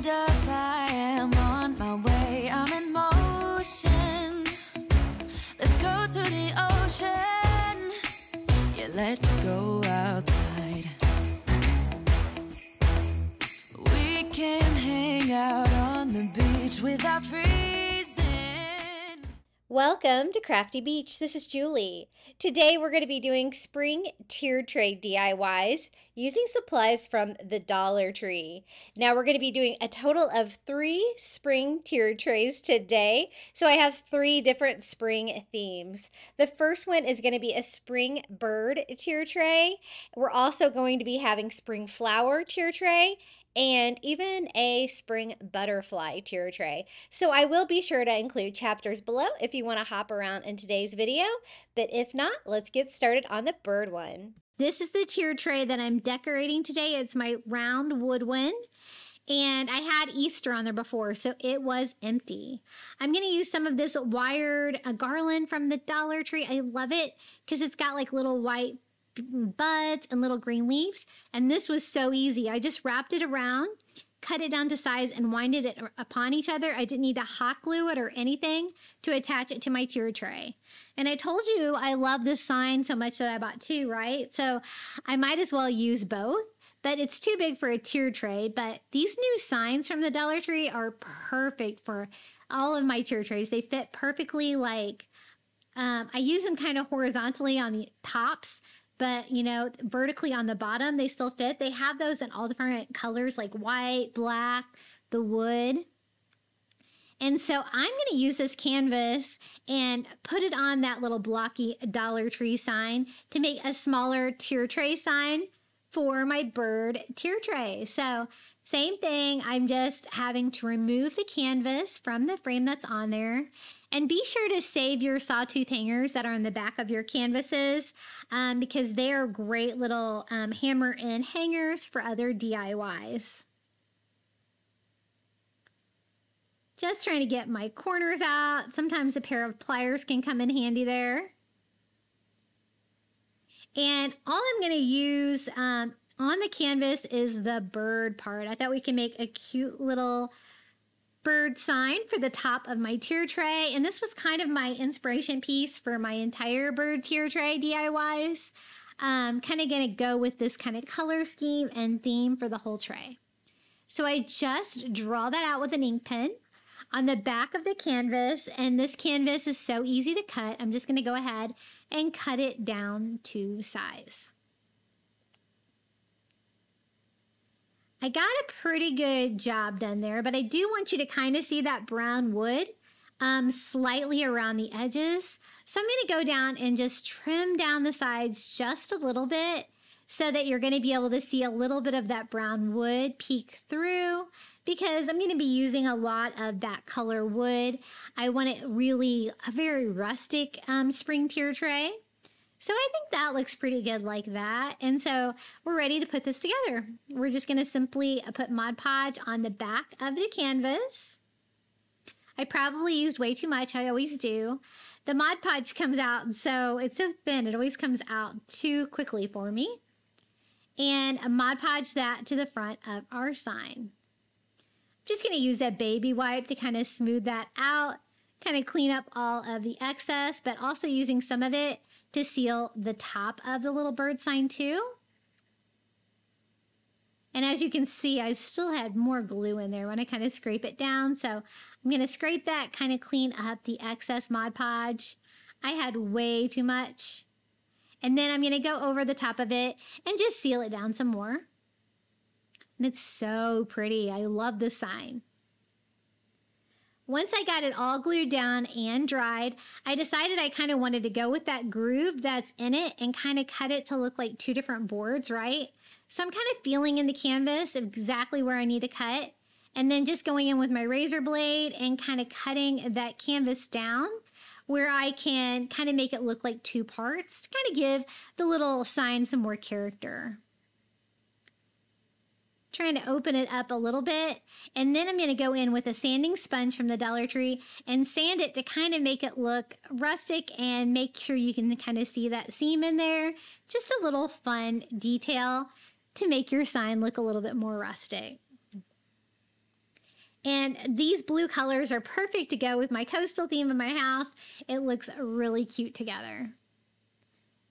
Hold up, I am on my way. I'm in motion. Let's go to the ocean. Yeah, let's go outside. We can hang out on the beach without freezing. Welcome to Crafty Beach. This is Julie. Today we're going to be doing spring tier tray DIYs using supplies from the Dollar Tree. Now we're going to be doing a total of three spring tier trays today. So I have three different spring themes. The first one is going to be a spring bird tier tray. We're also going to be having spring flower tier tray and even a spring butterfly tier tray. So I will be sure to include chapters below if you want to hop around in today's video, but if not, let's get started on the bird one. This is the tier tray that I'm decorating today. It's my round woodwind and I had Easter on there before, so it was empty. I'm to use some of this wired uh, garland from the Dollar Tree. I love it because it's got like little white buds and little green leaves. And this was so easy. I just wrapped it around, cut it down to size, and winded it upon each other. I didn't need to hot glue it or anything to attach it to my tier tray. And I told you I love this sign so much that I bought two, right? So I might as well use both. But it's too big for a tier tray. But these new signs from the Dollar Tree are perfect for all of my tier trays. They fit perfectly like um, I use them kind of horizontally on the tops but you know, vertically on the bottom, they still fit. They have those in all different colors like white, black, the wood. And so I'm going to use this canvas and put it on that little blocky Dollar Tree sign to make a smaller tier tray sign for my bird tier tray. So same thing, I'm just having to remove the canvas from the frame that's on there and be sure to save your sawtooth hangers that are on the back of your canvases um, because they are great little um, hammer in hangers for other DIYs. Just trying to get my corners out. Sometimes a pair of pliers can come in handy there. And all I'm going to use um, on the canvas is the bird part. I thought we can make a cute little bird sign for the top of my tier tray. And this was kind of my inspiration piece for my entire bird tier tray DIYs. Um, kind of going to go with this kind of color scheme and theme for the whole tray. So I just draw that out with an ink pen on the back of the canvas. And this canvas is so easy to cut. I'm just going to go ahead and cut it down to size. I got a pretty good job done there, but I do want you to kind of see that brown wood um, slightly around the edges. So I'm going to go down and just trim down the sides just a little bit so that you're going to be able to see a little bit of that brown wood peek through because I'm going to be using a lot of that color wood. I want it really a very rustic um, spring tier tray. So I think that looks pretty good like that. And so we're ready to put this together. We're just going to simply put Mod Podge on the back of the canvas. I probably used way too much. I always do. The Mod Podge comes out, so it's so thin. It always comes out too quickly for me. And Mod Podge that to the front of our sign. I'm just going to use that baby wipe to kind of smooth that out, kind of clean up all of the excess, but also using some of it to seal the top of the little bird sign too. And as you can see, I still had more glue in there when I kind of scrape it down. So I'm going to scrape that, kind of clean up the excess Mod Podge. I had way too much. And then I'm going to go over the top of it and just seal it down some more. And it's so pretty. I love the sign. Once I got it all glued down and dried, I decided I kind of wanted to go with that groove that's in it and kind of cut it to look like two different boards, right? So I'm kind of feeling in the canvas exactly where I need to cut and then just going in with my razor blade and kind of cutting that canvas down where I can kind of make it look like two parts to kind of give the little sign some more character trying to open it up a little bit. And then I'm going to go in with a sanding sponge from the Dollar Tree and sand it to kind of make it look rustic and make sure you can kind of see that seam in there. Just a little fun detail to make your sign look a little bit more rustic. And these blue colors are perfect to go with my coastal theme in my house. It looks really cute together.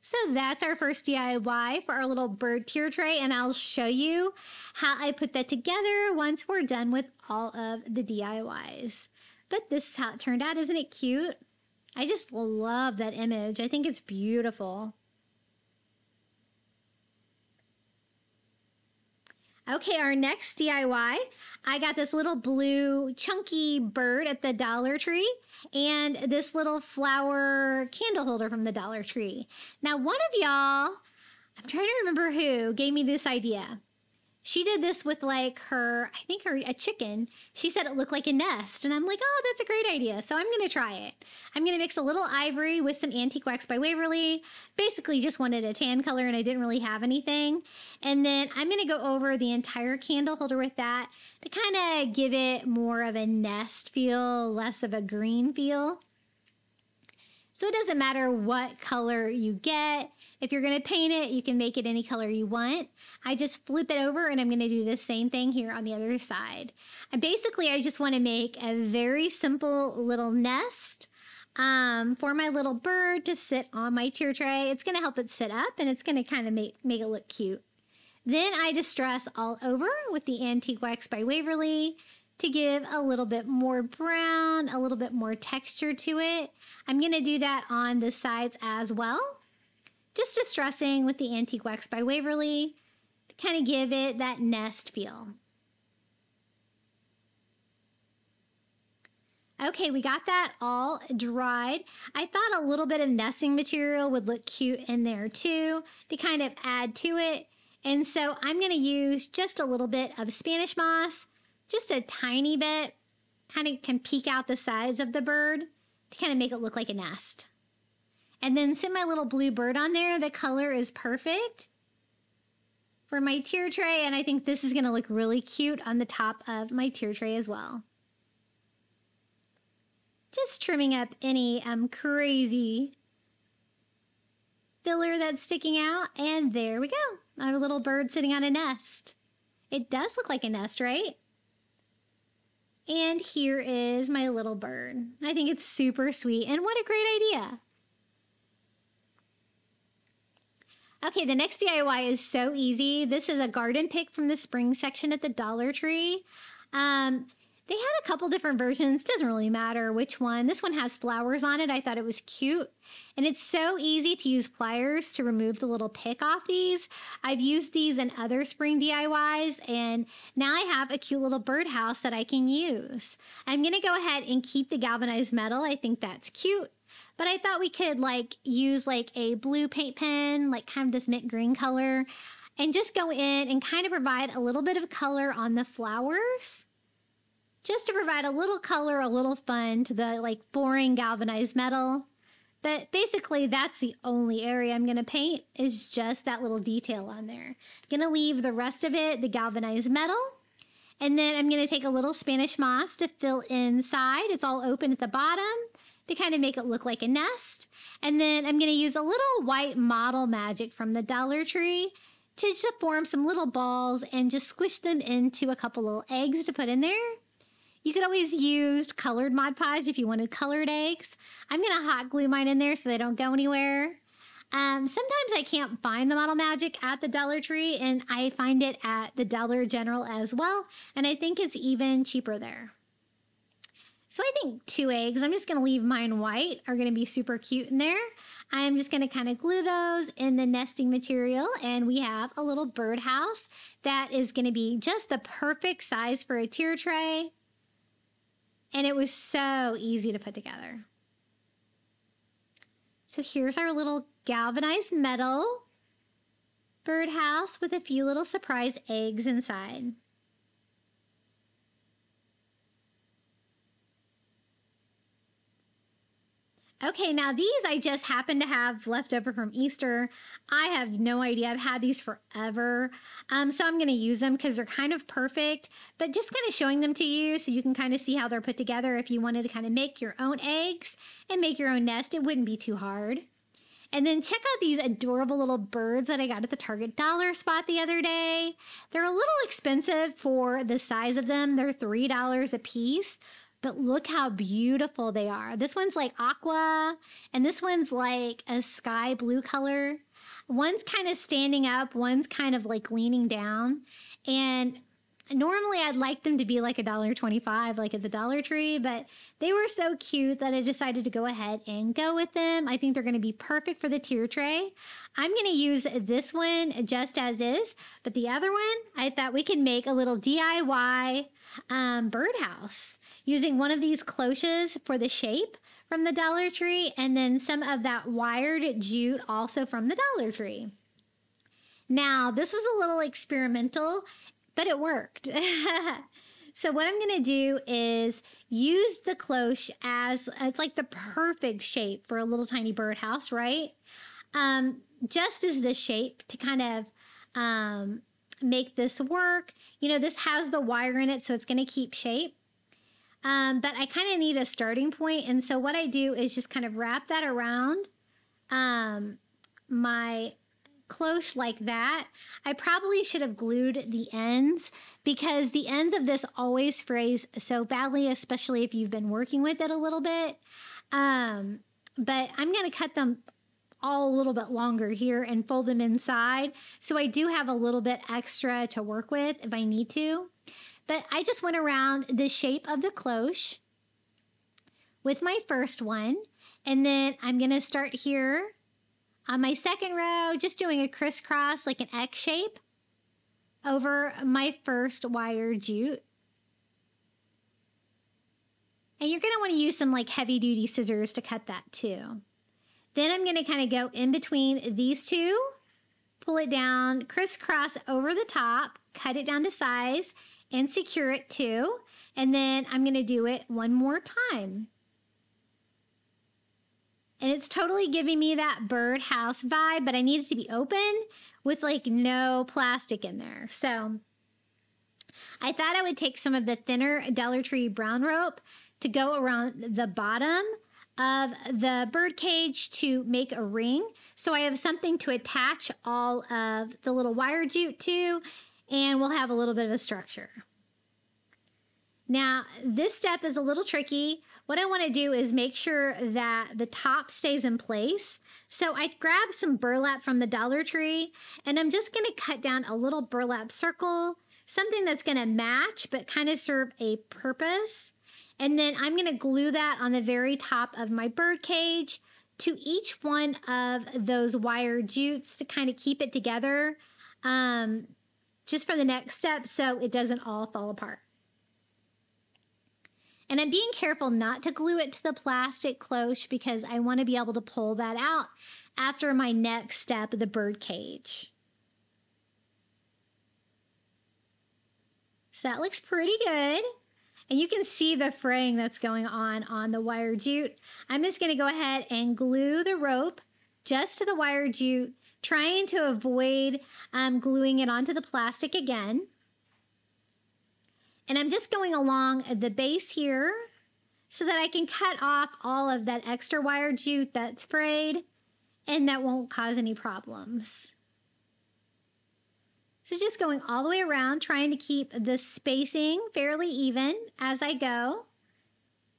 So that's our first DIY for our little bird tier tray and I'll show you how I put that together once we're done with all of the DIYs. But this is how it turned out. Isn't it cute? I just love that image. I think it's beautiful. Okay, our next DIY, I got this little blue chunky bird at the Dollar Tree and this little flower candle holder from the Dollar Tree. Now, one of y'all, I'm trying to remember who, gave me this idea she did this with like her, I think her, a chicken. She said it looked like a nest. And I'm like, oh, that's a great idea. So I'm to try it. I'm to mix a little ivory with some Antique Wax by Waverly. Basically, just wanted a tan color and I didn't really have anything. And then I'm to go over the entire candle holder with that to kind of give it more of a nest feel, less of a green feel. So it doesn't matter what color you get. If you're going to paint it, you can make it any color you want. I just flip it over and I'm going to do the same thing here on the other side. And basically, I just want to make a very simple little nest um, for my little bird to sit on my tier tray. It's going to help it sit up and it's going to kind of make, make it look cute. Then I distress all over with the Antique Wax by Waverly to give a little bit more brown, a little bit more texture to it. I'm going to do that on the sides as well just distressing with the Antique Wax by Waverly to kind of give it that nest feel. Okay, we got that all dried. I thought a little bit of nesting material would look cute in there too to kind of add to it. And so I'm going to use just a little bit of Spanish moss, just a tiny bit, kind of can peek out the sides of the bird to kind of make it look like a nest. And then send my little blue bird on there. The color is perfect for my tier tray. And I think this is going to look really cute on the top of my tier tray as well. Just trimming up any um, crazy filler that's sticking out. And there we go. Our little bird sitting on a nest. It does look like a nest, right? And here is my little bird. I think it's super sweet. And what a great idea. Okay, the next DIY is so easy. This is a garden pick from the spring section at the Dollar Tree. Um, they had a couple different versions. Doesn't really matter which one. This one has flowers on it. I thought it was cute. And it's so easy to use pliers to remove the little pick off these. I've used these in other spring DIYs and now I have a cute little birdhouse that I can use. I'm going to go ahead and keep the galvanized metal. I think that's cute. But I thought we could like use like a blue paint pen, like kind of this mint green color, and just go in and kind of provide a little bit of color on the flowers. Just to provide a little color, a little fun to the like boring galvanized metal. But basically, that's the only area I'm going to paint is just that little detail on there. I'm going to leave the rest of it, the galvanized metal. And then I'm going to take a little Spanish moss to fill inside. It's all open at the bottom to kind of make it look like a nest. And then I'm going to use a little white model magic from the Dollar Tree to just form some little balls and just squish them into a couple little eggs to put in there. You could always use colored Mod Podge if you wanted colored eggs. I'm going to hot glue mine in there so they don't go anywhere. Um, sometimes I can't find the Model Magic at the Dollar Tree, and I find it at the Dollar General as well, and I think it's even cheaper there. So I think two eggs, I'm just going to leave mine white, are going to be super cute in there. I'm just going to kind of glue those in the nesting material and we have a little birdhouse that is going to be just the perfect size for a tier tray. And it was so easy to put together. So here's our little galvanized metal birdhouse with a few little surprise eggs inside. Okay, now these I just happen to have left over from Easter. I have no idea. I've had these forever. Um, so I'm going to use them because they're kind of perfect, but just kind of showing them to you so you can kind of see how they're put together. If you wanted to kind of make your own eggs and make your own nest, it wouldn't be too hard. And then check out these adorable little birds that I got at the Target dollar spot the other day. They're a little expensive for the size of them. They're $3 a piece, but look how beautiful they are. This one's like aqua, and this one's like a sky blue color. One's kind of standing up, one's kind of like leaning down. And normally I'd like them to be like a dollar twenty-five, like at the Dollar Tree, but they were so cute that I decided to go ahead and go with them. I think they're going to be perfect for the tier tray. I'm going to use this one just as is, but the other one, I thought we could make a little DIY um, birdhouse using one of these cloches for the shape from the Dollar Tree and then some of that wired jute also from the Dollar Tree. Now, this was a little experimental but it worked. so what I'm going to do is use the cloche as it's like the perfect shape for a little tiny birdhouse, right? Um, just as the shape to kind of um, make this work. You know, this has the wire in it, so it's going to keep shape. Um, but I kind of need a starting point, and so what I do is just kind of wrap that around um, my cloche like that, I probably should have glued the ends because the ends of this always frays so badly, especially if you've been working with it a little bit. Um, but I'm going to cut them all a little bit longer here and fold them inside. So I do have a little bit extra to work with if I need to. But I just went around the shape of the cloche with my first one. And then I'm going to start here on my second row, just doing a crisscross like an X shape over my first wire jute. And you're going to want to use some like heavy duty scissors to cut that too. Then I'm going to kind of go in between these two, pull it down, crisscross over the top, cut it down to size, and secure it too. And then I'm going to do it one more time. And it's totally giving me that birdhouse vibe, but I need it to be open with like no plastic in there. So I thought I would take some of the thinner Dollar Tree brown rope to go around the bottom of the bird cage to make a ring. So I have something to attach all of the little wire jute to, and we'll have a little bit of a structure. Now, this step is a little tricky. What I want to do is make sure that the top stays in place. So I grabbed some burlap from the Dollar Tree and I'm just going to cut down a little burlap circle, something that's going to match but kind of serve a purpose. And then I'm going to glue that on the very top of my bird cage to each one of those wire jutes to kind of keep it together um, just for the next step so it doesn't all fall apart. And I'm being careful not to glue it to the plastic cloche because I want to be able to pull that out after my next step, the bird cage. So that looks pretty good. And you can see the fraying that's going on on the wire jute. I'm just going to go ahead and glue the rope just to the wire jute, trying to avoid um, gluing it onto the plastic again. And I'm just going along the base here so that I can cut off all of that extra wire jute that's frayed and that won't cause any problems. So just going all the way around, trying to keep the spacing fairly even as I go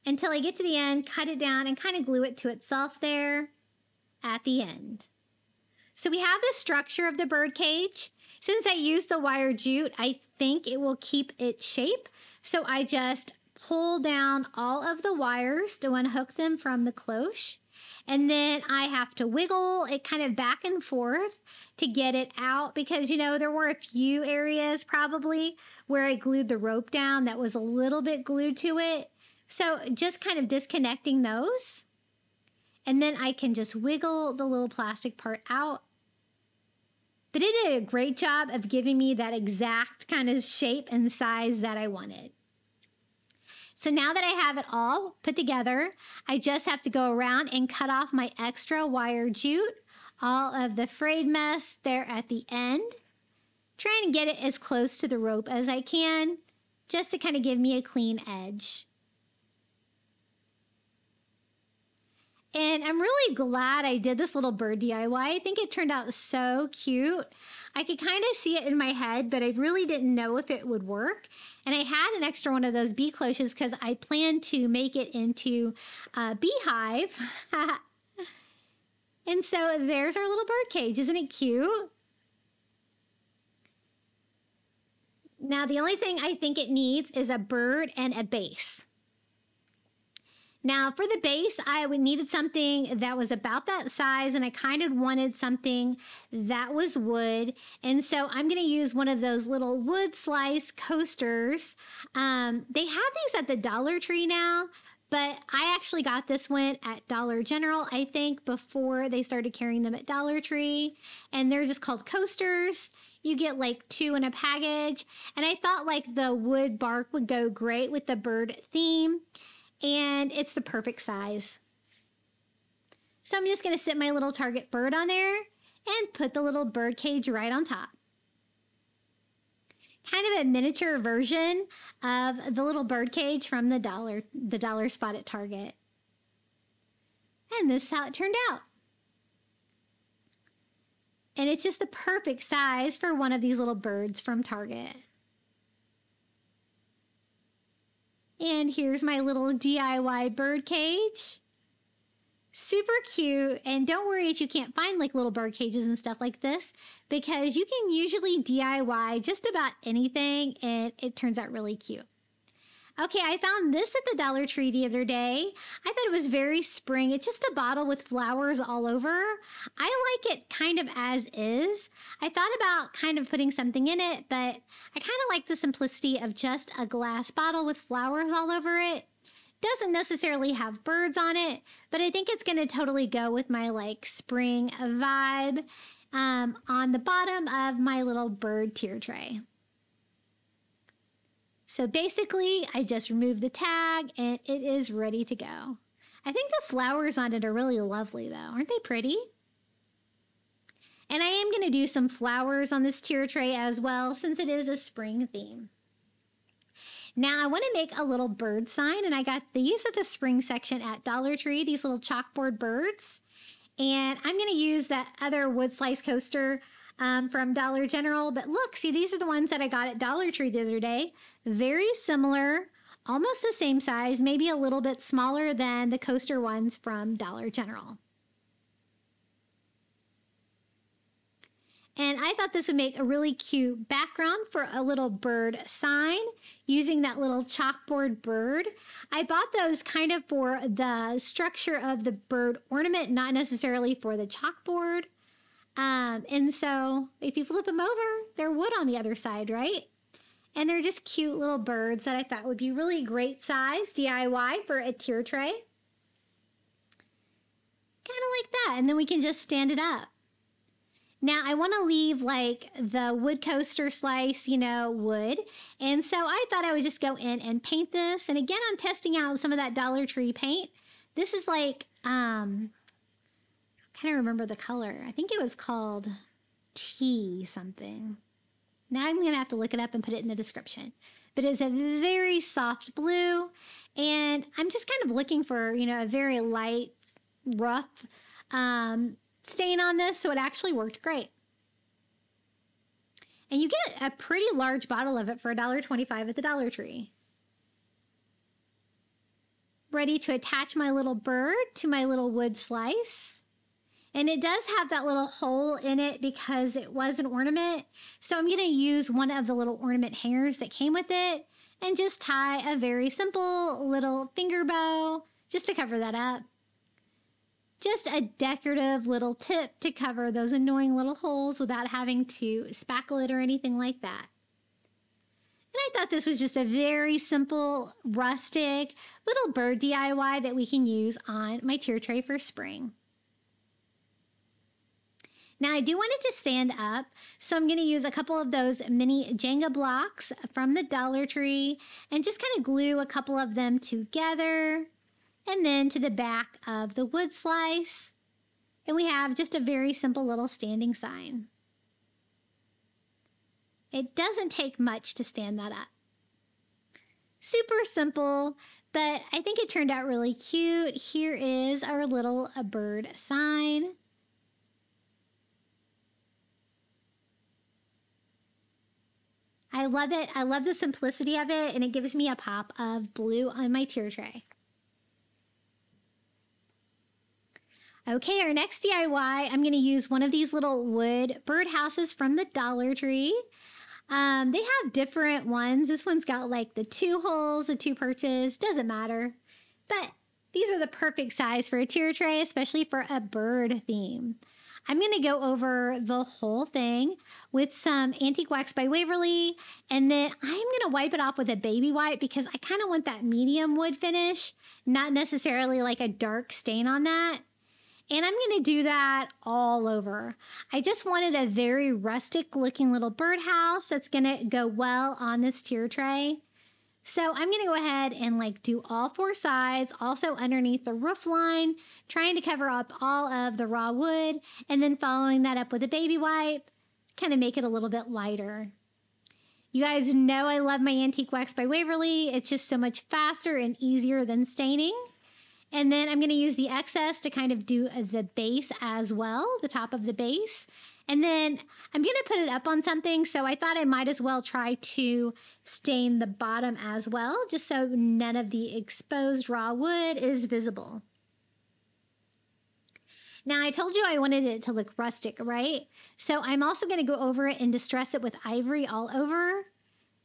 until I get to the end, cut it down and kind of glue it to itself there at the end. So we have the structure of the bird cage since I used the wire jute, I think it will keep its shape. So I just pull down all of the wires to unhook them from the cloche. And then I have to wiggle it kind of back and forth to get it out because, you know, there were a few areas probably where I glued the rope down that was a little bit glued to it. So just kind of disconnecting those. And then I can just wiggle the little plastic part out but it did a great job of giving me that exact kind of shape and size that I wanted. So now that I have it all put together, I just have to go around and cut off my extra wire jute, all of the frayed mess there at the end, trying to get it as close to the rope as I can, just to kind of give me a clean edge. And I'm really glad I did this little bird DIY. I think it turned out so cute. I could kind of see it in my head, but I really didn't know if it would work. And I had an extra one of those bee cloches because I planned to make it into a beehive. and so there's our little bird cage. Isn't it cute? Now, the only thing I think it needs is a bird and a base. Now, for the base, I needed something that was about that size, and I kind of wanted something that was wood. And so I'm going to use one of those little wood slice coasters. Um, they have these at the Dollar Tree now, but I actually got this one at Dollar General, I think, before they started carrying them at Dollar Tree. And they're just called coasters. You get like two in a package. And I thought like the wood bark would go great with the bird theme and it's the perfect size. So I'm just going to sit my little target bird on there and put the little bird cage right on top. Kind of a miniature version of the little bird cage from the dollar the dollar spot at Target. And this is how it turned out. And it's just the perfect size for one of these little birds from Target. And here's my little DIY bird cage. Super cute. And don't worry if you can't find like little bird cages and stuff like this, because you can usually DIY just about anything and it turns out really cute. Okay, I found this at the Dollar Tree the other day. I thought it was very spring. It's just a bottle with flowers all over. I like it kind of as is. I thought about kind of putting something in it, but I kind of like the simplicity of just a glass bottle with flowers all over it. Doesn't necessarily have birds on it, but I think it's going to totally go with my like spring vibe um, on the bottom of my little bird tier tray. So basically, I just removed the tag and it is ready to go. I think the flowers on it are really lovely though. Aren't they pretty? And I am going to do some flowers on this tier tray as well since it is a spring theme. Now I want to make a little bird sign and I got these at the spring section at Dollar Tree, these little chalkboard birds. And I'm going to use that other wood slice coaster um, from Dollar General. But look, see, these are the ones that I got at Dollar Tree the other day. Very similar, almost the same size, maybe a little bit smaller than the coaster ones from Dollar General. And I thought this would make a really cute background for a little bird sign using that little chalkboard bird. I bought those kind of for the structure of the bird ornament, not necessarily for the chalkboard. Um, and so if you flip them over, they're wood on the other side, right? And they're just cute little birds that I thought would be really great size DIY for a tier tray. Kind of like that. And then we can just stand it up. Now I want to leave like the wood coaster slice, you know, wood. And so I thought I would just go in and paint this. And again, I'm testing out some of that Dollar Tree paint. This is like, um, kind of remember the color. I think it was called tea something. Now I'm going to have to look it up and put it in the description. But it's a very soft blue. And I'm just kind of looking for, you know, a very light, rough um, stain on this. So it actually worked great. And you get a pretty large bottle of it for $1.25 at the Dollar Tree. Ready to attach my little bird to my little wood slice. And it does have that little hole in it because it was an ornament. So I'm going to use one of the little ornament hangers that came with it and just tie a very simple little finger bow just to cover that up. Just a decorative little tip to cover those annoying little holes without having to spackle it or anything like that. And I thought this was just a very simple, rustic little bird DIY that we can use on my tier tray for spring. Now I do want it to stand up, so I'm going to use a couple of those mini Jenga blocks from the Dollar Tree and just kind of glue a couple of them together and then to the back of the wood slice. And we have just a very simple little standing sign. It doesn't take much to stand that up. Super simple, but I think it turned out really cute. Here is our little uh, bird sign. I love it. I love the simplicity of it, and it gives me a pop of blue on my tier tray. Okay, our next DIY, I'm going to use one of these little wood birdhouses from the Dollar Tree. Um, they have different ones. This one's got like the two holes, the two perches, doesn't matter. But these are the perfect size for a tier tray, especially for a bird theme. I'm going to go over the whole thing with some Antique Wax by Waverly, and then I'm going to wipe it off with a baby wipe because I kind of want that medium wood finish, not necessarily like a dark stain on that. And I'm going to do that all over. I just wanted a very rustic looking little birdhouse that's going to go well on this tier tray. So I'm going to go ahead and like do all four sides, also underneath the roof line, trying to cover up all of the raw wood, and then following that up with a baby wipe, kind of make it a little bit lighter. You guys know I love my Antique Wax by Waverly. It's just so much faster and easier than staining. And then I'm going to use the excess to kind of do the base as well, the top of the base. And then I'm going to put it up on something, so I thought I might as well try to stain the bottom as well, just so none of the exposed raw wood is visible. Now, I told you I wanted it to look rustic, right? So I'm also going to go over it and distress it with ivory all over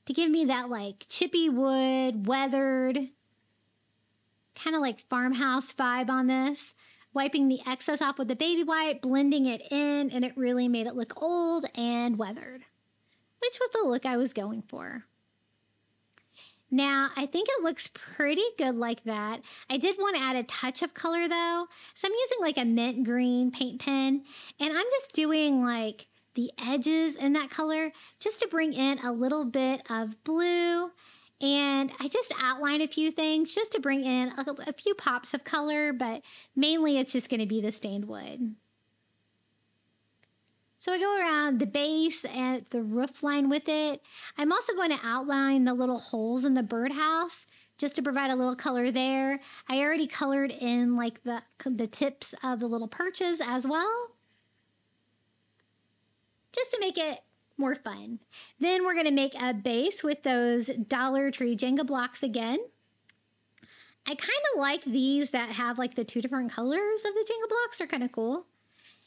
to give me that like chippy wood, weathered, kind of like farmhouse vibe on this. Wiping the excess off with the baby wipe, blending it in, and it really made it look old and weathered, which was the look I was going for. Now, I think it looks pretty good like that. I did want to add a touch of color though. So I'm using like a mint green paint pen and I'm just doing like the edges in that color just to bring in a little bit of blue and I just outline a few things just to bring in a, a few pops of color, but mainly it's just going to be the stained wood. So I go around the base and the roof line with it. I'm also going to outline the little holes in the birdhouse just to provide a little color there. I already colored in like the, the tips of the little perches as well. Just to make it more fun. Then we're going to make a base with those Dollar Tree Jenga blocks again. I kind of like these that have like the two different colors of the Jenga blocks. They're kind of cool.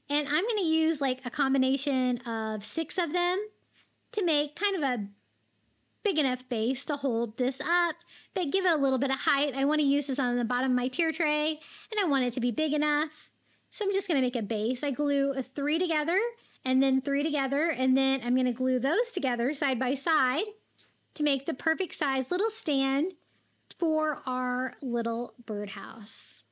And I'm going to use like a combination of six of them to make kind of a big enough base to hold this up, but give it a little bit of height. I want to use this on the bottom of my tier tray and I want it to be big enough. So I'm just going to make a base. I glue three together and then three together, and then I'm going to glue those together side by side to make the perfect size little stand for our little birdhouse.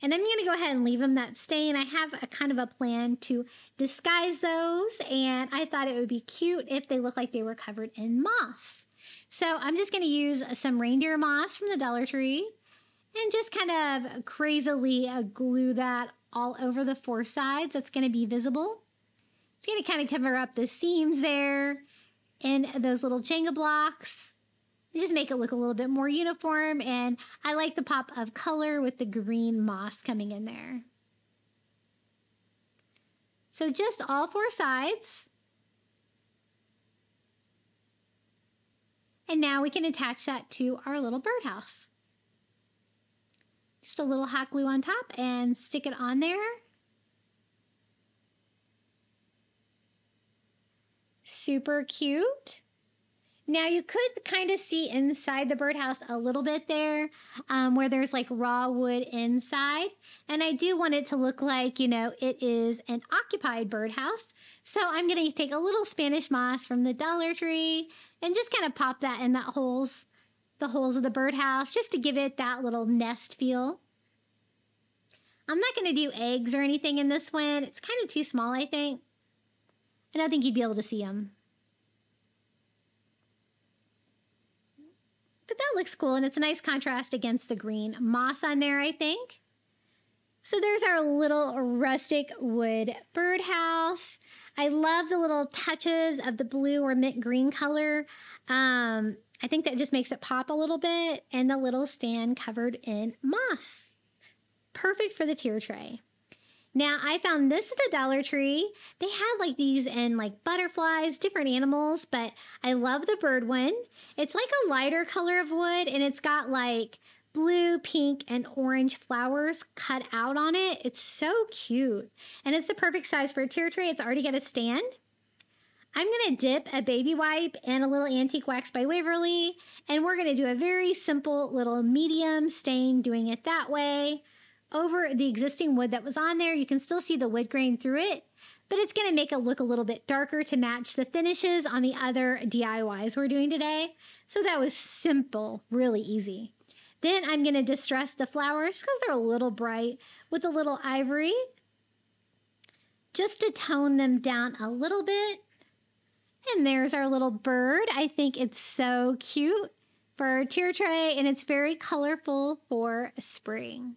And I'm going to go ahead and leave them that stain. I have a kind of a plan to disguise those, and I thought it would be cute if they look like they were covered in moss. So I'm just going to use some reindeer moss from the Dollar Tree and just kind of crazily uh, glue that all over the four sides. That's going to be visible. It's going to kind of cover up the seams there and those little Jenga blocks. just make it look a little bit more uniform. And I like the pop of color with the green moss coming in there. So just all four sides. And now we can attach that to our little birdhouse just a little hot glue on top and stick it on there. Super cute. Now you could kind of see inside the birdhouse a little bit there um, where there's like raw wood inside. And I do want it to look like, you know, it is an occupied birdhouse. So I'm going to take a little Spanish moss from the Dollar Tree and just kind of pop that in that holes the holes of the birdhouse just to give it that little nest feel. I'm not going to do eggs or anything in this one. It's kind of too small, I think. And I don't think you'd be able to see them. But that looks cool, and it's a nice contrast against the green moss on there, I think. So there's our little rustic wood birdhouse. I love the little touches of the blue or mint green color. Um, I think that just makes it pop a little bit and the little stand covered in moss. Perfect for the tier tray. Now, I found this at the Dollar Tree. They had like these in like butterflies, different animals, but I love the bird one. It's like a lighter color of wood and it's got like blue, pink, and orange flowers cut out on it. It's so cute. And it's the perfect size for a tier tray. It's already got a stand. I'm going to dip a baby wipe and a little antique wax by Waverly, and we're going to do a very simple little medium stain doing it that way over the existing wood that was on there. You can still see the wood grain through it, but it's going to make it look a little bit darker to match the finishes on the other DIYs we're doing today. So that was simple, really easy. Then I'm going to distress the flowers because they're a little bright with a little ivory just to tone them down a little bit. And there's our little bird. I think it's so cute for tier tray and it's very colorful for spring.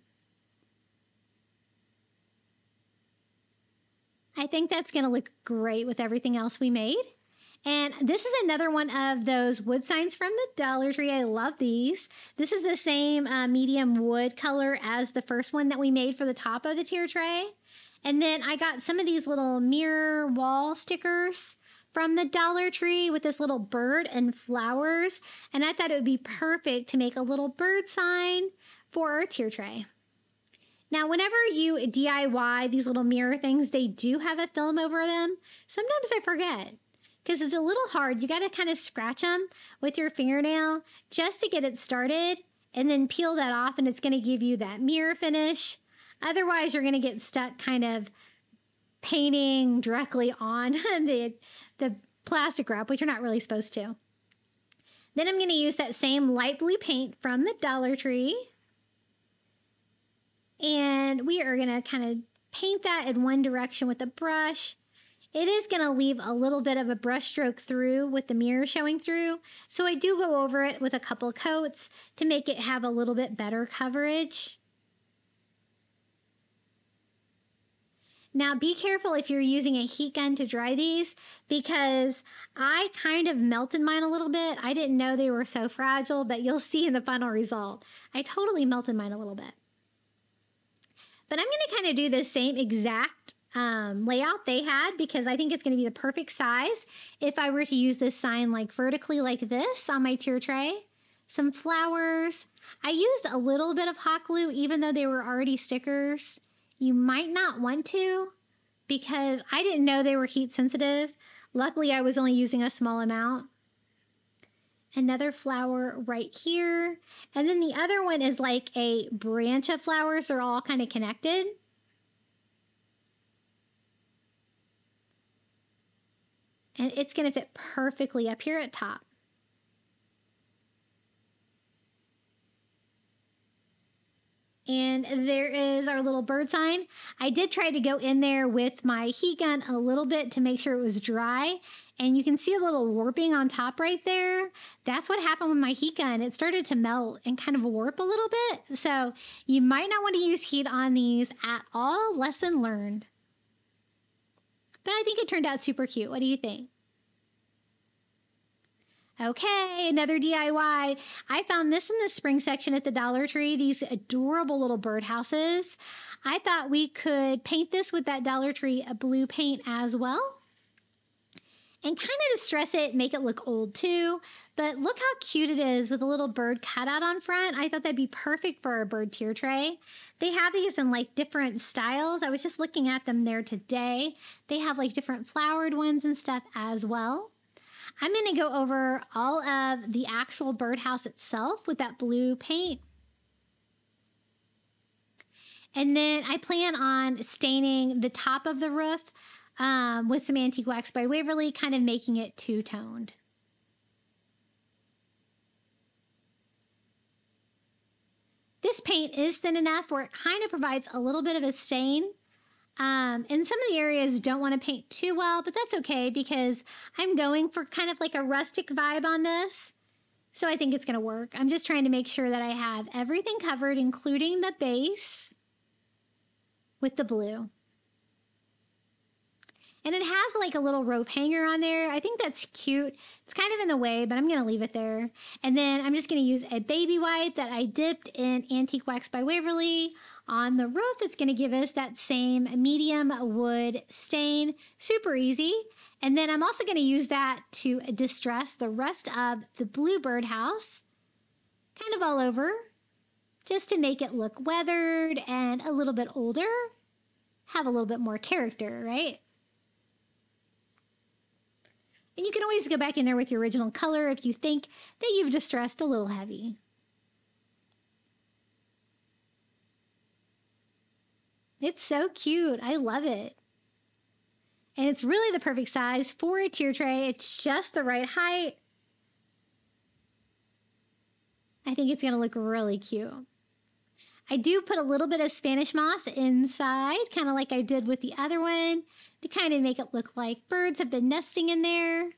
I think that's going to look great with everything else we made. And this is another one of those wood signs from the Dollar Tree. I love these. This is the same uh, medium wood color as the first one that we made for the top of the tier tray. And then I got some of these little mirror wall stickers from the Dollar Tree with this little bird and flowers. And I thought it would be perfect to make a little bird sign for our tier tray. Now, whenever you DIY these little mirror things, they do have a film over them. Sometimes I forget because it's a little hard. You got to kind of scratch them with your fingernail just to get it started and then peel that off, and it's going to give you that mirror finish. Otherwise, you're going to get stuck kind of painting directly on the, the plastic wrap, which you're not really supposed to. Then I'm going to use that same light blue paint from the Dollar Tree and we are going to kind of paint that in one direction with a brush. It is going to leave a little bit of a brush stroke through with the mirror showing through. So I do go over it with a couple coats to make it have a little bit better coverage. Now be careful if you're using a heat gun to dry these because I kind of melted mine a little bit. I didn't know they were so fragile, but you'll see in the final result. I totally melted mine a little bit. But I'm going to kind of do the same exact um, layout they had because I think it's going to be the perfect size if I were to use this sign like vertically like this on my tier tray. Some flowers. I used a little bit of hot glue even though they were already stickers. You might not want to because I didn't know they were heat sensitive. Luckily, I was only using a small amount another flower right here. And then the other one is like a branch of flowers. They're all kind of connected. And it's going to fit perfectly up here at top. And there is our little bird sign. I did try to go in there with my heat gun a little bit to make sure it was dry and you can see a little warping on top right there. That's what happened with my heat gun. It started to melt and kind of warp a little bit. So you might not want to use heat on these at all. Lesson learned. But I think it turned out super cute. What do you think? Okay, another DIY. I found this in the spring section at the Dollar Tree, these adorable little birdhouses. I thought we could paint this with that Dollar Tree blue paint as well and kind of distress it, make it look old too. But look how cute it is with a little bird cutout on front. I thought that'd be perfect for a bird tier tray. They have these in like different styles. I was just looking at them there today. They have like different flowered ones and stuff as well. I'm going to go over all of the actual birdhouse itself with that blue paint. And then I plan on staining the top of the roof um, with some antique wax by Waverly, kind of making it two toned. This paint is thin enough where it kind of provides a little bit of a stain. Um, and some of the areas don't want to paint too well, but that's okay because I'm going for kind of like a rustic vibe on this. So I think it's going to work. I'm just trying to make sure that I have everything covered, including the base with the blue. And it has like a little rope hanger on there. I think that's cute. It's kind of in the way, but I'm going to leave it there. And then I'm just going to use a baby wipe that I dipped in Antique Wax by Waverly on the roof. It's going to give us that same medium wood stain. Super easy. And then I'm also going to use that to distress the rest of the bluebird house, kind of all over, just to make it look weathered and a little bit older, have a little bit more character, right? And you can always go back in there with your original color if you think that you've distressed a little heavy. It's so cute. I love it. And it's really the perfect size for a tier tray. It's just the right height. I think it's going to look really cute. I do put a little bit of Spanish moss inside, kind of like I did with the other one, to kind of make it look like birds have been nesting in there.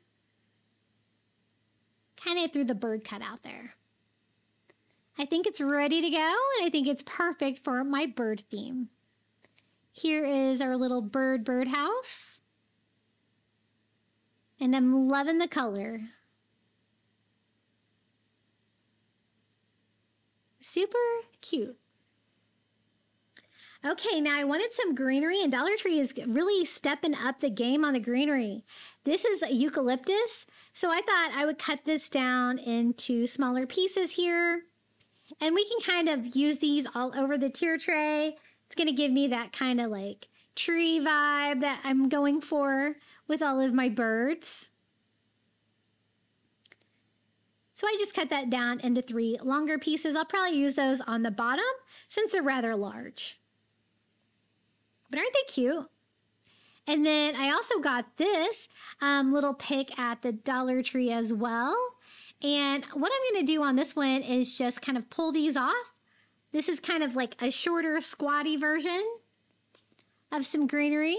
Kind of threw the bird cut out there. I think it's ready to go, and I think it's perfect for my bird theme. Here is our little bird birdhouse. And I'm loving the color. Super cute. Okay, now I wanted some greenery, and Dollar Tree is really stepping up the game on the greenery. This is a eucalyptus, so I thought I would cut this down into smaller pieces here. And we can kind of use these all over the tier tray. It's going to give me that kind of like tree vibe that I'm going for with all of my birds. So I just cut that down into three longer pieces. I'll probably use those on the bottom since they're rather large. But aren't they cute? And then I also got this um, little pick at the Dollar Tree as well. And what I'm going to do on this one is just kind of pull these off. This is kind of like a shorter, squatty version of some greenery.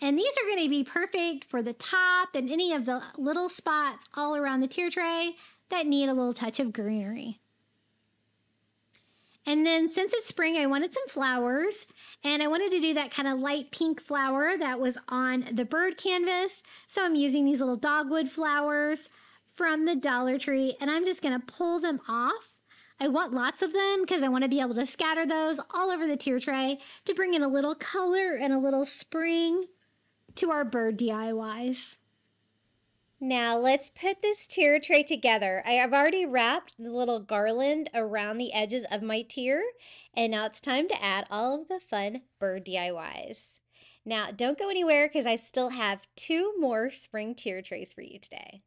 And these are going to be perfect for the top and any of the little spots all around the tier tray that need a little touch of greenery. And then since it's spring, I wanted some flowers and I wanted to do that kind of light pink flower that was on the bird canvas. So I'm using these little dogwood flowers from the Dollar Tree and I'm just going to pull them off. I want lots of them because I want to be able to scatter those all over the tier tray to bring in a little color and a little spring to our bird DIYs. Now let's put this tier tray together. I have already wrapped the little garland around the edges of my tier, and now it's time to add all of the fun bird DIYs. Now don't go anywhere because I still have two more spring tier trays for you today.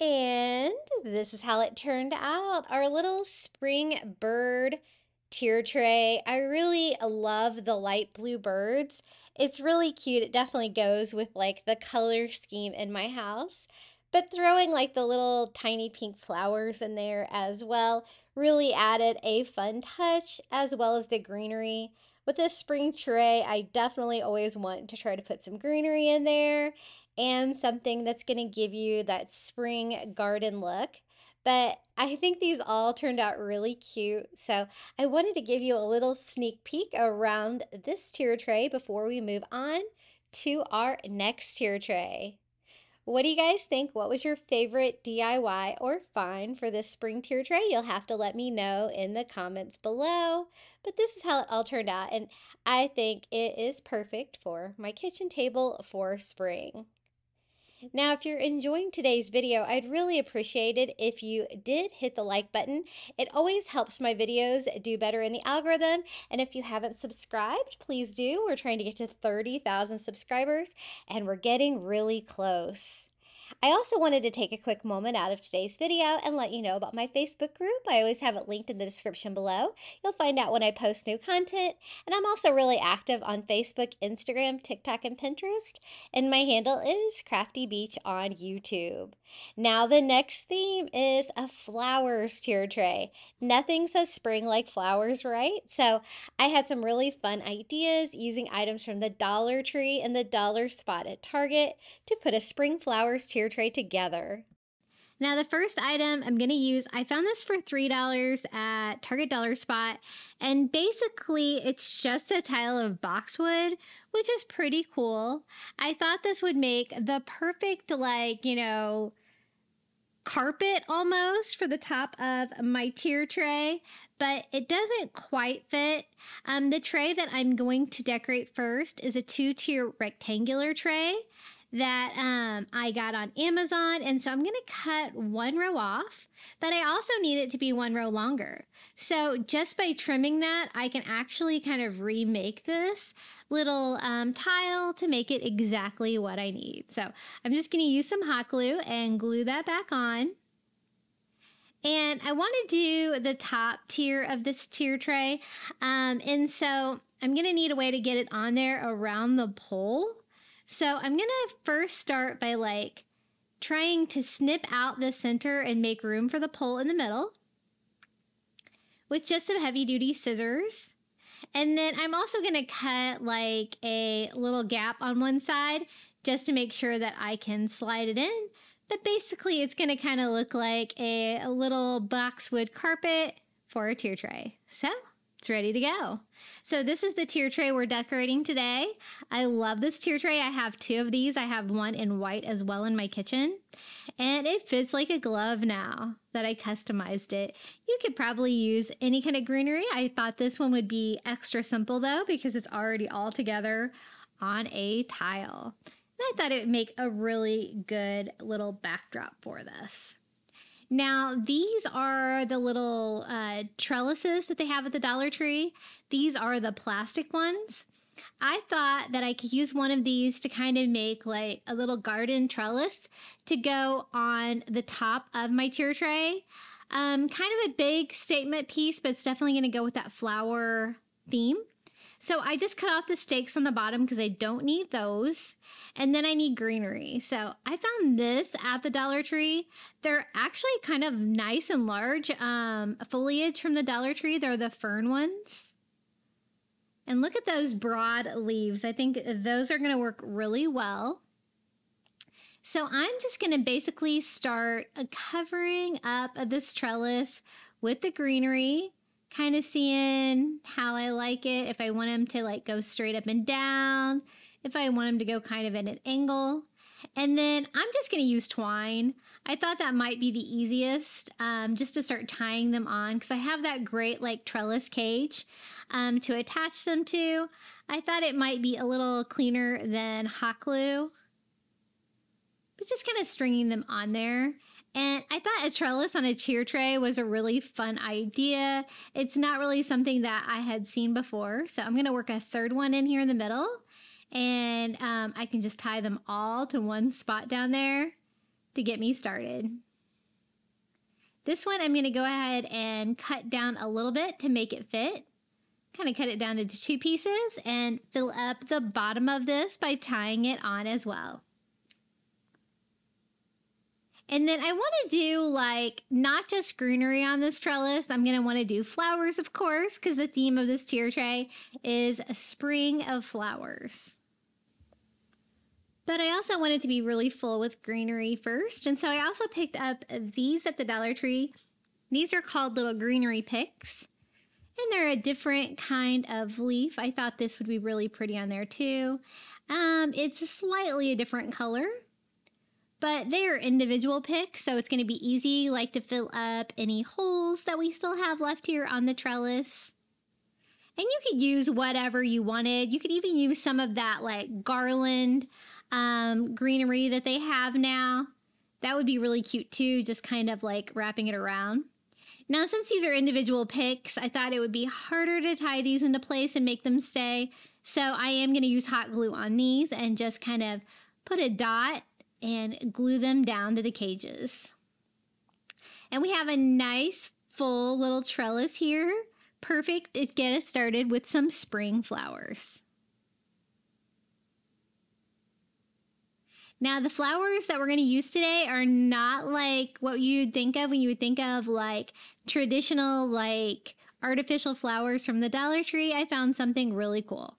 This is how it turned out. Our little spring bird tier tray. I really love the light blue birds. It's really cute. It definitely goes with like the color scheme in my house. But throwing like the little tiny pink flowers in there as well really added a fun touch as well as the greenery. With this spring tray, I definitely always want to try to put some greenery in there and something that's going to give you that spring garden look. But I think these all turned out really cute. So I wanted to give you a little sneak peek around this tier tray before we move on to our next tier tray. What do you guys think? What was your favorite DIY or find for this spring tier tray? You'll have to let me know in the comments below. But this is how it all turned out, and I think it is perfect for my kitchen table for spring. Now, if you're enjoying today's video, I'd really appreciate it if you did hit the like button. It always helps my videos do better in the algorithm. And if you haven't subscribed, please do. We're trying to get to 30,000 subscribers and we're getting really close. I also wanted to take a quick moment out of today's video and let you know about my Facebook group. I always have it linked in the description below. You'll find out when I post new content. And I'm also really active on Facebook, Instagram, TikTok, and Pinterest. And my handle is Crafty Beach on YouTube. Now the next theme is a flowers tier tray. Nothing says spring like flowers, right? So I had some really fun ideas using items from the Dollar Tree and the Dollar Spot at Target to put a spring flowers tray together. Now, the first item I'm going to use, I found this for $3 at Target Dollar Spot. And basically, it's just a tile of boxwood, which is pretty cool. I thought this would make the perfect, like, you know, carpet almost for the top of my tier tray, but it doesn't quite fit. Um, the tray that I'm going to decorate first is a two tier rectangular tray that um, I got on Amazon. And so I'm going to cut one row off, but I also need it to be one row longer. So just by trimming that, I can actually kind of remake this little um, tile to make it exactly what I need. So I'm just going to use some hot glue and glue that back on. And I want to do the top tier of this tier tray. Um, and so I'm going to need a way to get it on there around the pole. So I'm going to first start by like trying to snip out the center and make room for the pole in the middle with just some heavy duty scissors. And then I'm also going to cut like a little gap on one side just to make sure that I can slide it in. But basically, it's going to kind of look like a, a little boxwood carpet for a tier tray. So it's ready to go. So this is the tier tray we're decorating today. I love this tier tray. I have two of these. I have one in white as well in my kitchen. And it fits like a glove now that I customized it. You could probably use any kind of greenery. I thought this one would be extra simple though because it's already all together on a tile. And I thought it would make a really good little backdrop for this. Now, these are the little uh, trellises that they have at the Dollar Tree. These are the plastic ones. I thought that I could use one of these to kind of make like a little garden trellis to go on the top of my tier tray. Um, kind of a big statement piece, but it's definitely going to go with that flower theme. So I just cut off the stakes on the bottom because I don't need those. And then I need greenery. So I found this at the Dollar Tree. They're actually kind of nice and large um, foliage from the Dollar Tree. They're the fern ones. And look at those broad leaves. I think those are going to work really well. So I'm just going to basically start covering up this trellis with the greenery kind of seeing how I like it. If I want them to like go straight up and down, if I want them to go kind of at an angle. And then I'm just going to use twine. I thought that might be the easiest um, just to start tying them on because I have that great like trellis cage um, to attach them to. I thought it might be a little cleaner than hot glue. But just kind of stringing them on there. And I thought a trellis on a tier tray was a really fun idea. It's not really something that I had seen before. So I'm going to work a third one in here in the middle. And um, I can just tie them all to one spot down there to get me started. This one I'm going to go ahead and cut down a little bit to make it fit. Kind of cut it down into two pieces and fill up the bottom of this by tying it on as well. And then I want to do like not just greenery on this trellis. I'm going to want to do flowers, of course, because the theme of this tier tray is a spring of flowers. But I also wanted it to be really full with greenery first. And so I also picked up these at the Dollar Tree. These are called little greenery picks. And they're a different kind of leaf. I thought this would be really pretty on there too. Um, it's slightly a different color, but they are individual picks, so it's going to be easy like to fill up any holes that we still have left here on the trellis. And you could use whatever you wanted. You could even use some of that like garland um, greenery that they have now. That would be really cute too, just kind of like wrapping it around. Now, since these are individual picks, I thought it would be harder to tie these into place and make them stay. So I am going to use hot glue on these and just kind of put a dot and glue them down to the cages. And we have a nice full little trellis here. Perfect to get us started with some spring flowers. Now, the flowers that we're going to use today are not like what you'd think of when you would think of like traditional, like artificial flowers from the Dollar Tree. I found something really cool.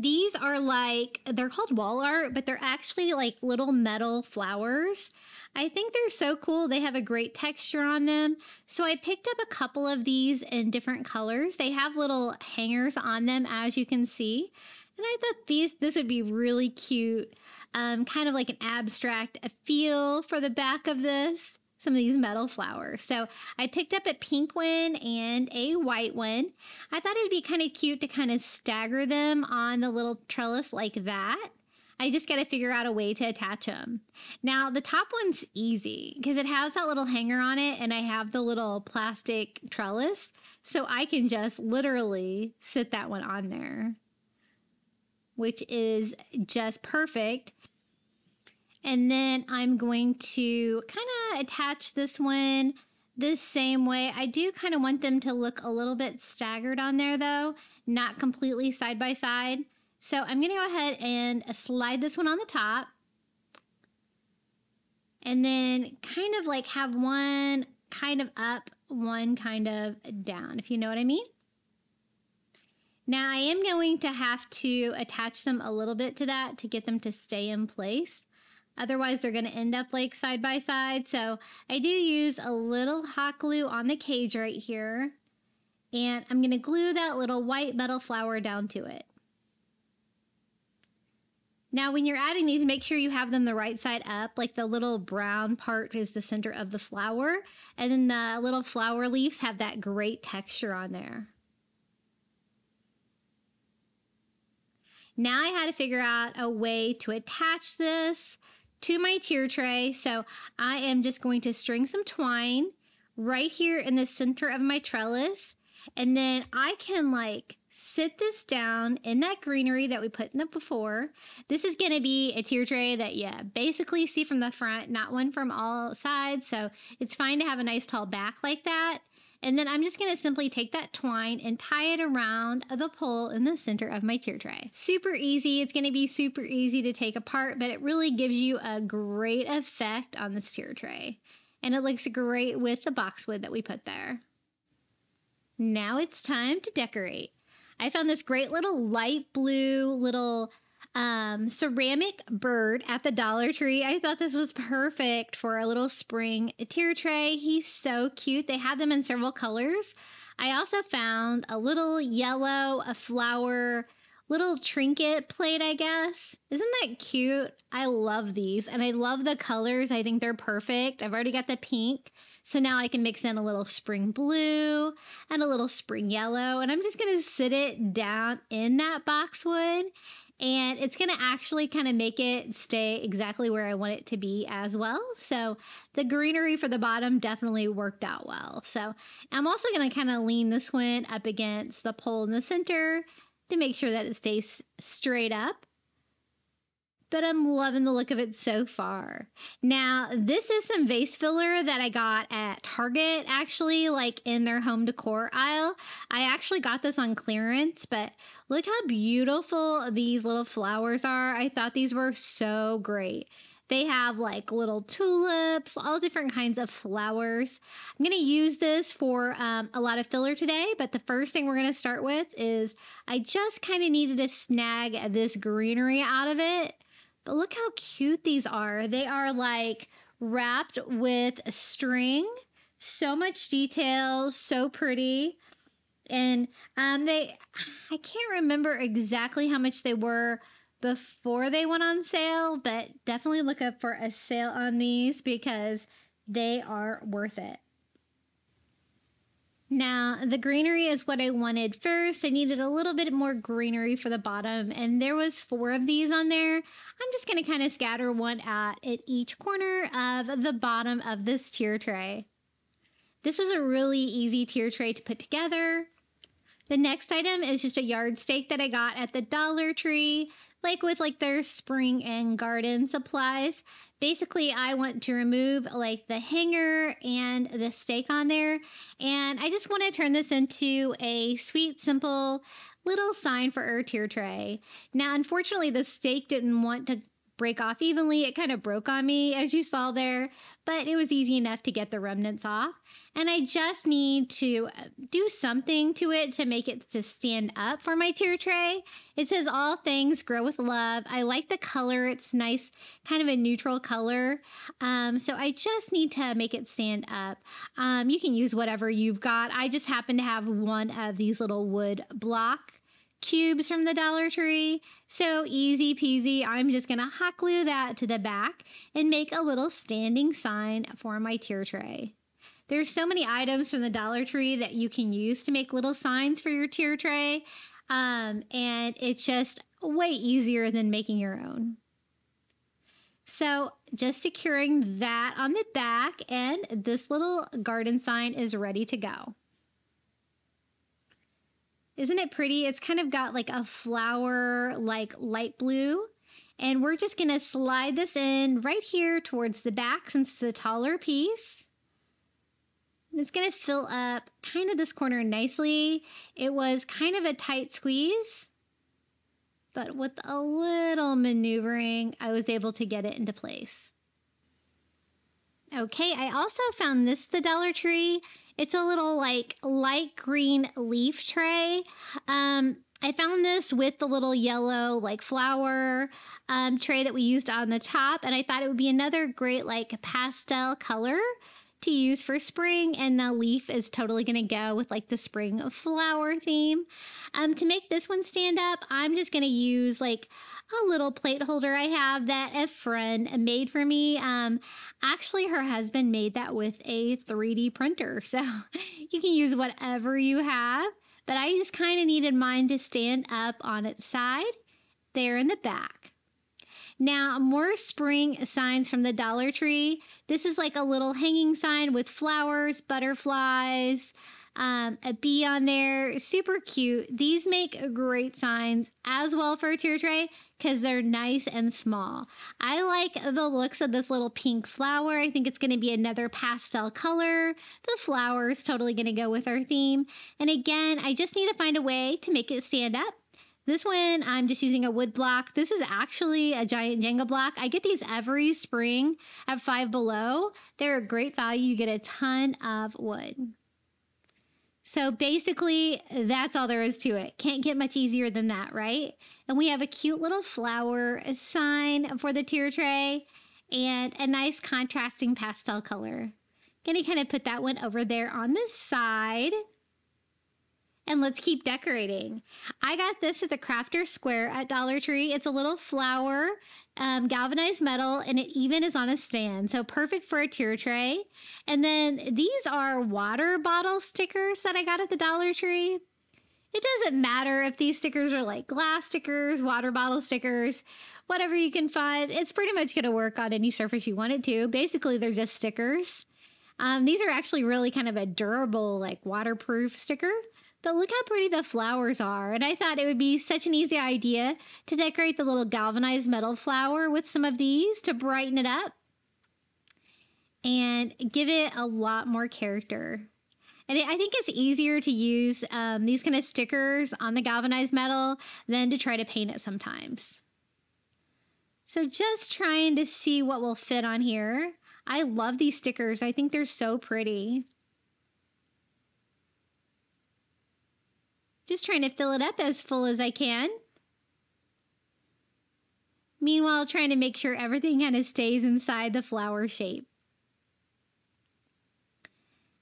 These are like, they're called wall art, but they're actually like little metal flowers. I think they're so cool. They have a great texture on them. So I picked up a couple of these in different colors. They have little hangers on them, as you can see. And I thought these, this would be really cute um, kind of like an abstract feel for the back of this some of these metal flowers. So I picked up a pink one and a white one. I thought it'd be kind of cute to kind of stagger them on the little trellis like that. I just got to figure out a way to attach them. Now, the top one's easy because it has that little hanger on it and I have the little plastic trellis. So I can just literally sit that one on there, which is just perfect. And then I'm going to kind of attach this one the same way. I do kind of want them to look a little bit staggered on there though, not completely side by side. So I'm going to go ahead and uh, slide this one on the top. And then kind of like have one kind of up, one kind of down, if you know what I mean. Now I am going to have to attach them a little bit to that to get them to stay in place. Otherwise, they're going to end up like side by side. So I do use a little hot glue on the cage right here. And I'm going to glue that little white metal flower down to it. Now, when you're adding these, make sure you have them the right side up. Like the little brown part is the center of the flower. And then the little flower leaves have that great texture on there. Now I had to figure out a way to attach this to my tier tray. So I am just going to string some twine right here in the center of my trellis. And then I can like sit this down in that greenery that we put in it before. This is going to be a tier tray that you basically see from the front, not one from all sides. So it's fine to have a nice tall back like that. And then I'm just going to simply take that twine and tie it around the pole in the center of my tier tray. Super easy. It's going to be super easy to take apart, but it really gives you a great effect on this tier tray. And it looks great with the boxwood that we put there. Now it's time to decorate. I found this great little light blue little um, ceramic bird at the Dollar Tree. I thought this was perfect for a little spring tier tray. He's so cute. They had them in several colors. I also found a little yellow, a flower, little trinket plate, I guess. Isn't that cute? I love these and I love the colors. I think they're perfect. I've already got the pink. So now I can mix in a little spring blue and a little spring yellow. And I'm just going to sit it down in that boxwood and it's going to actually kind of make it stay exactly where I want it to be as well. So the greenery for the bottom definitely worked out well. So I'm also going to kind of lean this one up against the pole in the center to make sure that it stays straight up. But I'm loving the look of it so far. Now, this is some vase filler that I got at Target, actually, like in their home decor aisle. I actually got this on clearance, but look how beautiful these little flowers are. I thought these were so great. They have like little tulips, all different kinds of flowers. I'm going to use this for um, a lot of filler today, but the first thing we're going to start with is I just kind of needed to snag this greenery out of it. But look how cute these are. They are like wrapped with a string. So much detail, so pretty. And um, they, I can't remember exactly how much they were before they went on sale, but definitely look up for a sale on these because they are worth it. Now, the greenery is what I wanted first. I needed a little bit more greenery for the bottom, and there was four of these on there. I'm just going to kind of scatter one at, at each corner of the bottom of this tier tray. This was a really easy tier tray to put together. The next item is just a yard stake that I got at the Dollar Tree like with like their spring and garden supplies. Basically, I want to remove like the hanger and the stake on there. And I just want to turn this into a sweet, simple little sign for our tier tray. Now, unfortunately, the stake didn't want to break off evenly. It kind of broke on me, as you saw there, but it was easy enough to get the remnants off. And I just need to uh, do something to it to make it to stand up for my tier tray. It says all things grow with love. I like the color. It's nice, kind of a neutral color. Um, so I just need to make it stand up. Um, you can use whatever you've got. I just happen to have one of these little wood block cubes from the Dollar Tree. So easy peasy. I'm just to hot glue that to the back and make a little standing sign for my tier tray. There's so many items from the Dollar Tree that you can use to make little signs for your tier tray. Um, and it's just way easier than making your own. So just securing that on the back and this little garden sign is ready to go. Isn't it pretty? It's kind of got like a flower, like light blue. And we're just going to slide this in right here towards the back since it's a taller piece. And it's going to fill up kind of this corner nicely. It was kind of a tight squeeze, but with a little maneuvering, I was able to get it into place. Okay, I also found this the Dollar Tree. It's a little like light green leaf tray. Um, I found this with the little yellow like flower um, tray that we used on the top, and I thought it would be another great like pastel color to use for spring. And the leaf is totally to go with like the spring flower theme. Um, to make this one stand up, I'm just to use like a little plate holder I have that a friend made for me. Um, actually, her husband made that with a 3D printer. So you can use whatever you have. But I just kind of needed mine to stand up on its side there in the back. Now, more spring signs from the Dollar Tree. This is like a little hanging sign with flowers, butterflies, um, a bee on there. Super cute. These make great signs as well for a tier tray because they're nice and small. I like the looks of this little pink flower. I think it's going to be another pastel color. The flower is totally going to go with our theme. And again, I just need to find a way to make it stand up. This one, I'm just using a wood block. This is actually a giant Jenga block. I get these every spring at Five Below. They're a great value. You get a ton of wood. So basically, that's all there is to it. Can't get much easier than that, right? And we have a cute little flower sign for the tier tray and a nice contrasting pastel color. Gonna kind of put that one over there on the side and let's keep decorating. I got this at the Crafter Square at Dollar Tree. It's a little flower, um, galvanized metal, and it even is on a stand. So perfect for a tier tray. And then these are water bottle stickers that I got at the Dollar Tree. It doesn't matter if these stickers are like glass stickers, water bottle stickers, whatever you can find. It's pretty much going to work on any surface you want it to. Basically, they're just stickers. Um, these are actually really kind of a durable, like waterproof sticker. But look how pretty the flowers are. And I thought it would be such an easy idea to decorate the little galvanized metal flower with some of these to brighten it up and give it a lot more character. And I think it's easier to use um, these kind of stickers on the galvanized metal than to try to paint it sometimes. So just trying to see what will fit on here. I love these stickers. I think they're so pretty. Just trying to fill it up as full as I can. Meanwhile, trying to make sure everything kind of stays inside the flower shape.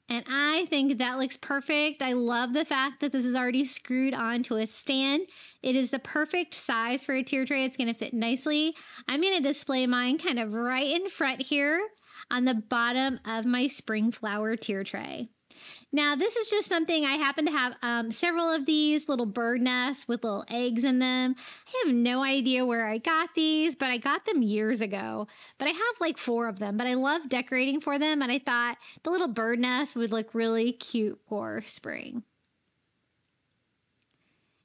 And I think that looks perfect. I love the fact that this is already screwed onto a stand. It is the perfect size for a tier tray. It's going to fit nicely. I'm going to display mine kind of right in front here on the bottom of my spring flower tier tray. Now, this is just something I happen to have um, several of these little bird nests with little eggs in them. I have no idea where I got these, but I got them years ago. But I have like four of them, but I love decorating for them. And I thought the little bird nest would look really cute for spring.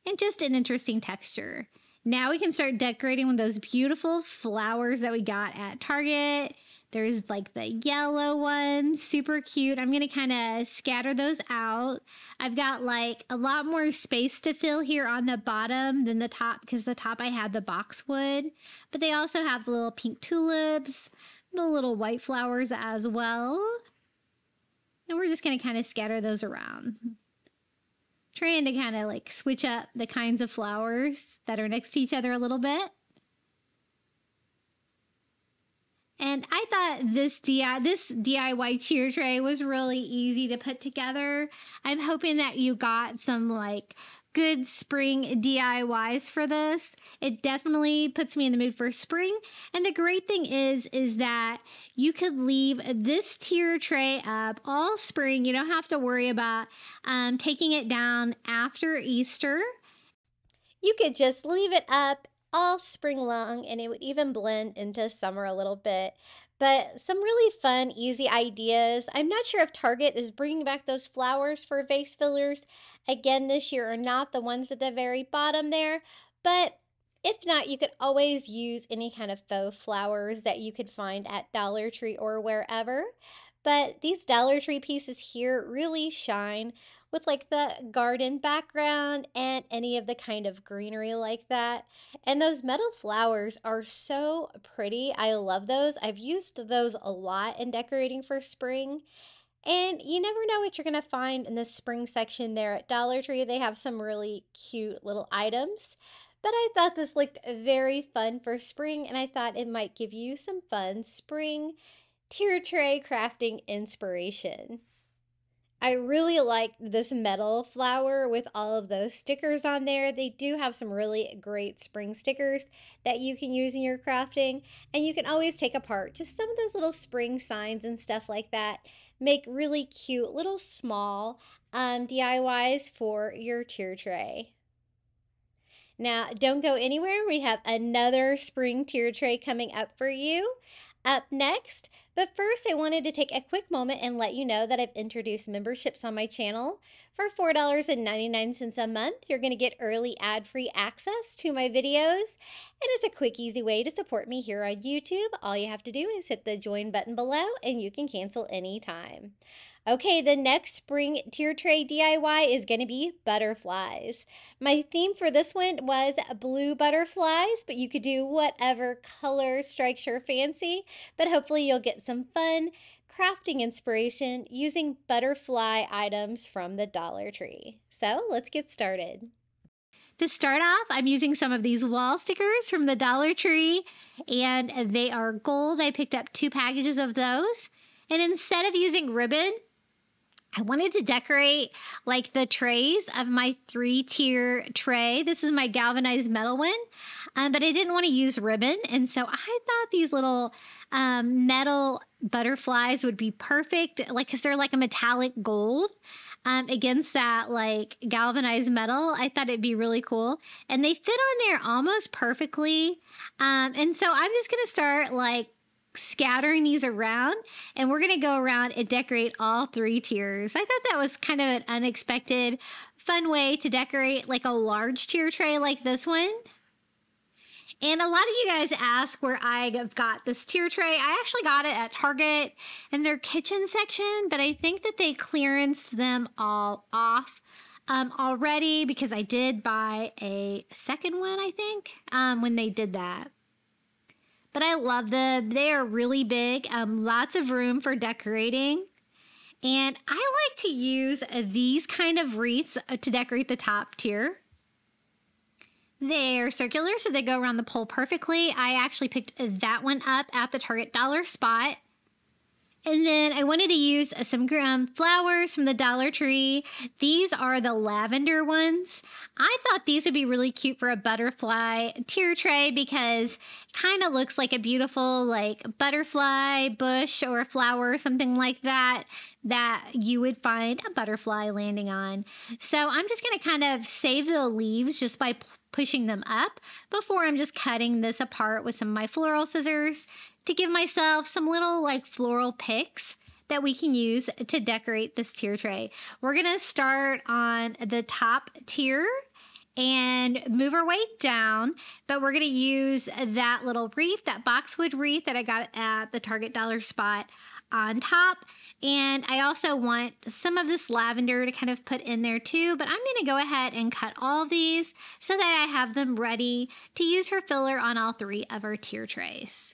And just an interesting texture. Now we can start decorating with those beautiful flowers that we got at Target. There's like the yellow one, super cute. I'm going to kind of scatter those out. I've got like a lot more space to fill here on the bottom than the top because the top I had the boxwood. But they also have the little pink tulips, the little white flowers as well. And we're just going to kind of scatter those around. Trying to kind of like switch up the kinds of flowers that are next to each other a little bit. And I thought this DIY, this DIY tier tray was really easy to put together. I'm hoping that you got some like good spring DIYs for this. It definitely puts me in the mood for spring. And the great thing is, is that you could leave this tier tray up all spring. You don't have to worry about um, taking it down after Easter. You could just leave it up all spring long and it would even blend into summer a little bit. But some really fun, easy ideas. I'm not sure if Target is bringing back those flowers for vase fillers again this year or not, the ones at the very bottom there. But if not, you could always use any kind of faux flowers that you could find at Dollar Tree or wherever. But these Dollar Tree pieces here really shine with like the garden background and any of the kind of greenery like that. And those metal flowers are so pretty. I love those. I've used those a lot in decorating for spring. And you never know what you're going to find in the spring section there at Dollar Tree. They have some really cute little items. But I thought this looked very fun for spring, and I thought it might give you some fun spring tier tray crafting inspiration. I really like this metal flower with all of those stickers on there. They do have some really great spring stickers that you can use in your crafting. And you can always take apart just some of those little spring signs and stuff like that. Make really cute little small um, DIYs for your tier tray. Now, don't go anywhere. We have another spring tier tray coming up for you up next. But first, I wanted to take a quick moment and let you know that I've introduced memberships on my channel. For $4.99 a month, you're going to get early ad-free access to my videos. And it's a quick, easy way to support me here on YouTube. All you have to do is hit the join button below and you can cancel anytime. Okay, the next spring tier tray DIY is going to be butterflies. My theme for this one was blue butterflies, but you could do whatever color strikes your fancy. But hopefully you'll get some fun crafting inspiration using butterfly items from the Dollar Tree. So let's get started. To start off, I'm using some of these wall stickers from the Dollar Tree, and they are gold. I picked up two packages of those. And instead of using ribbon, I wanted to decorate like the trays of my three tier tray. This is my galvanized metal one, um, but I didn't want to use ribbon. And so I thought these little um, metal butterflies would be perfect, like, because they're like a metallic gold. Um, against that like galvanized metal. I thought it'd be really cool. And they fit on there almost perfectly. Um, and so I'm just going to start like scattering these around and we're going to go around and decorate all three tiers. I thought that was kind of an unexpected, fun way to decorate like a large tier tray like this one. And a lot of you guys ask where I got this tier tray. I actually got it at Target in their kitchen section, but I think that they clearanced them all off um, already because I did buy a second one, I think, um, when they did that. But I love them. They are really big, um, lots of room for decorating. And I like to use these kind of wreaths to decorate the top tier. They're circular, so they go around the pole perfectly. I actually picked that one up at the Target Dollar Spot. And then I wanted to use some um, flowers from the Dollar Tree. These are the lavender ones. I thought these would be really cute for a butterfly tier tray because it kind of looks like a beautiful like butterfly bush or a flower or something like that that you would find a butterfly landing on. So I'm just going to kind of save the leaves just by pushing them up before I'm just cutting this apart with some of my floral scissors to give myself some little like floral picks that we can use to decorate this tier tray. We're going to start on the top tier and move our way down, but we're going to use that little wreath, that boxwood wreath that I got at the Target Dollar Spot on top. And I also want some of this lavender to kind of put in there too, but I'm going to go ahead and cut all these so that I have them ready to use for filler on all three of our tier trays.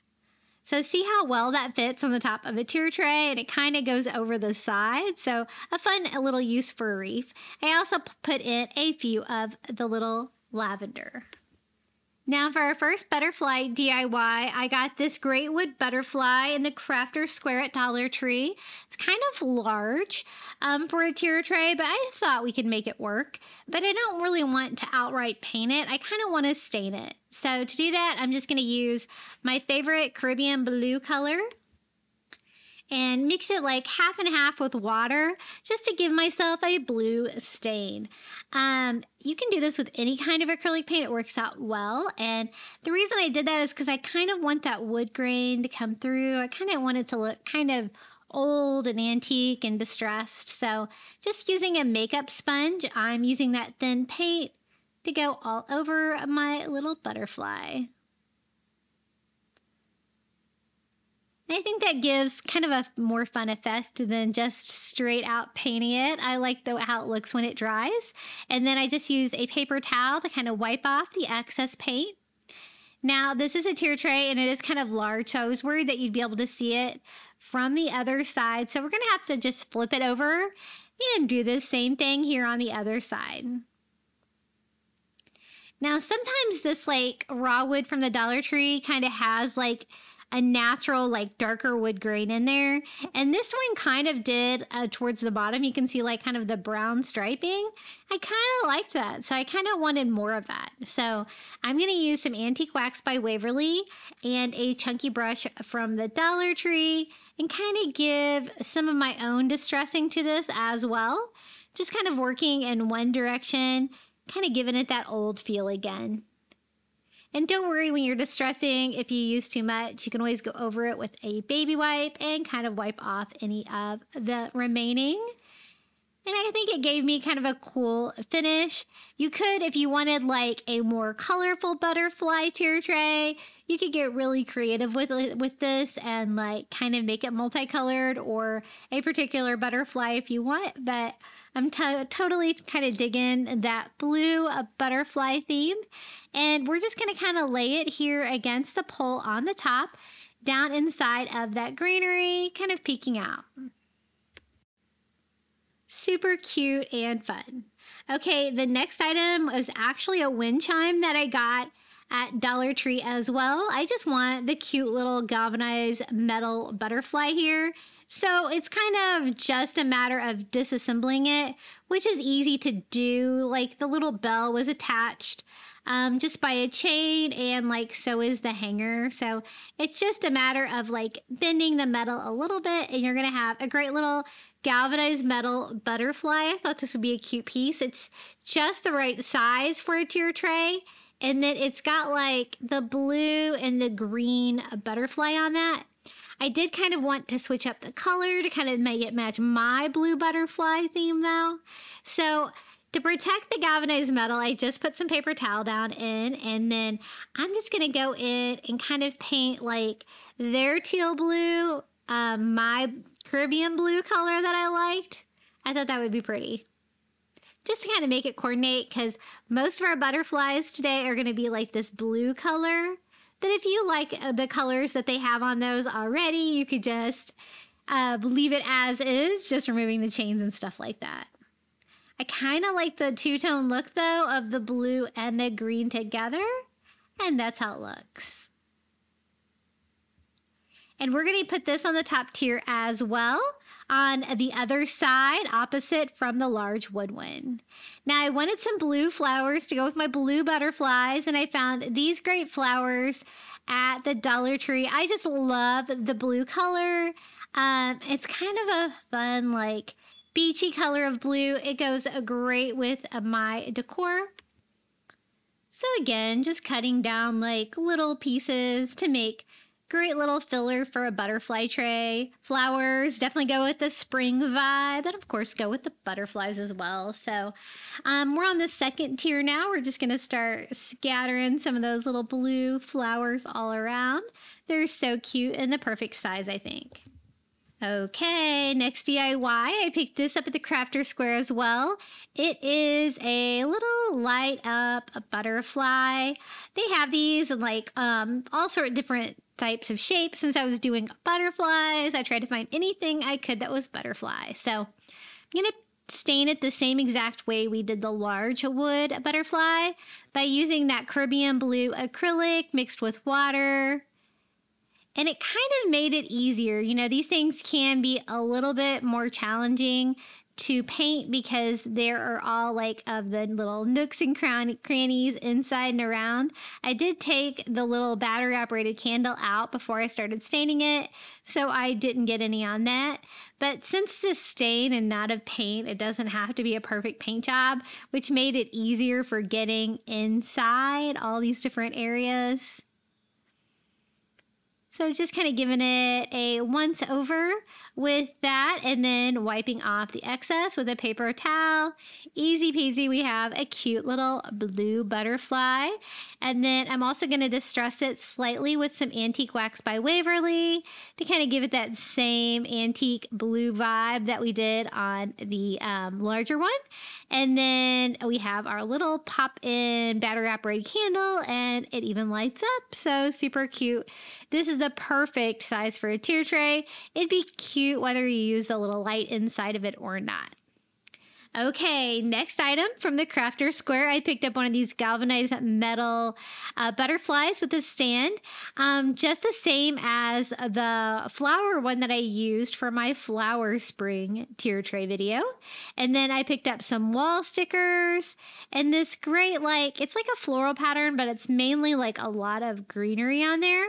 So see how well that fits on the top of a tier tray and it kind of goes over the side. So a fun a little use for a wreath. I also put in a few of the little lavender. Now for our first butterfly DIY, I got this great wood butterfly in the crafter square at Dollar Tree. It's kind of large um, for a tier tray, but I thought we could make it work. But I don't really want to outright paint it. I kind of want to stain it. So to do that, I'm just going to use my favorite Caribbean blue color and mix it like half and half with water just to give myself a blue stain. Um, you can do this with any kind of acrylic paint. It works out well. And the reason I did that is because I kind of want that wood grain to come through. I kind of want it to look kind of old and antique and distressed. So just using a makeup sponge, I'm using that thin paint to go all over my little butterfly. I think that gives kind of a more fun effect than just straight out painting it. I like the, how it looks when it dries. And then I just use a paper towel to kind of wipe off the excess paint. Now, this is a tier tray and it is kind of large, so I was worried that you'd be able to see it from the other side. So we're going to have to just flip it over and do the same thing here on the other side. Now, sometimes this like raw wood from the Dollar Tree kind of has like a natural, like darker wood grain in there. And this one kind of did uh, towards the bottom. You can see like kind of the brown striping. I kind of liked that. So I kind of wanted more of that. So I'm going to use some Antique Wax by Waverly and a chunky brush from the Dollar Tree and kind of give some of my own distressing to this as well. Just kind of working in one direction, kind of giving it that old feel again. And don't worry when you're distressing if you use too much. You can always go over it with a baby wipe and kind of wipe off any of the remaining. And I think it gave me kind of a cool finish. You could, if you wanted like a more colorful butterfly tier tray, you could get really creative with with this and like kind of make it multicolored or a particular butterfly if you want. But I'm to- totally kind of digging that blue uh, butterfly theme. And we're just going to kind of lay it here against the pole on the top, down inside of that greenery, kind of peeking out. Super cute and fun. Okay, the next item was actually a wind chime that I got at Dollar Tree as well. I just want the cute little galvanized metal butterfly here. So it's kind of just a matter of disassembling it, which is easy to do. Like the little bell was attached um, just by a chain, and like so is the hanger. So it's just a matter of like bending the metal a little bit, and you're gonna have a great little galvanized metal butterfly. I thought this would be a cute piece. It's just the right size for a tier tray. And then it's got like the blue and the green butterfly on that. I did kind of want to switch up the color to kind of make it match my blue butterfly theme though. So to protect the galvanized metal, I just put some paper towel down in, and then I'm just gonna go in and kind of paint like their teal blue, um, my Caribbean blue color that I liked. I thought that would be pretty. Just to kind of make it coordinate, because most of our butterflies today are gonna be like this blue color. But if you like uh, the colors that they have on those already, you could just uh, leave it as is, just removing the chains and stuff like that. I kind of like the two-tone look though of the blue and the green together. And that's how it looks. And we're going to put this on the top tier as well on the other side opposite from the large woodwind. Now I wanted some blue flowers to go with my blue butterflies and I found these great flowers at the Dollar Tree. I just love the blue color. Um, it's kind of a fun like beachy color of blue. It goes great with my decor. So again, just cutting down like little pieces to make great little filler for a butterfly tray. Flowers definitely go with the spring vibe, and of course go with the butterflies as well. So um, we're on the second tier now. We're just gonna start scattering some of those little blue flowers all around. They're so cute and the perfect size, I think. Okay, next DIY. I picked this up at the Crafter Square as well. It is a little light up butterfly. They have these in like um, all sort of different types of shapes. Since I was doing butterflies, I tried to find anything I could that was butterfly. So I'm gonna stain it the same exact way we did the large wood butterfly by using that Caribbean blue acrylic mixed with water and it kind of made it easier. You know, these things can be a little bit more challenging to paint because there are all like of the little nooks and crannies inside and around. I did take the little battery operated candle out before I started staining it, so I didn't get any on that. But since it's a stain and not a paint, it doesn't have to be a perfect paint job, which made it easier for getting inside all these different areas. So just kind of giving it a once over with that and then wiping off the excess with a paper towel. Easy peasy, we have a cute little blue butterfly. And then I'm also going to distress it slightly with some Antique Wax by Waverly to kind of give it that same antique blue vibe that we did on the um, larger one. And then we have our little pop-in battery operated candle and it even lights up. So super cute. This is the perfect size for a tier tray. It'd be cute whether you use a little light inside of it or not. Okay, next item from the Crafter Square. I picked up one of these galvanized metal uh, butterflies with a stand, um, just the same as the flower one that I used for my flower spring tier tray video. And then I picked up some wall stickers and this great, like, it's like a floral pattern, but it's mainly like a lot of greenery on there.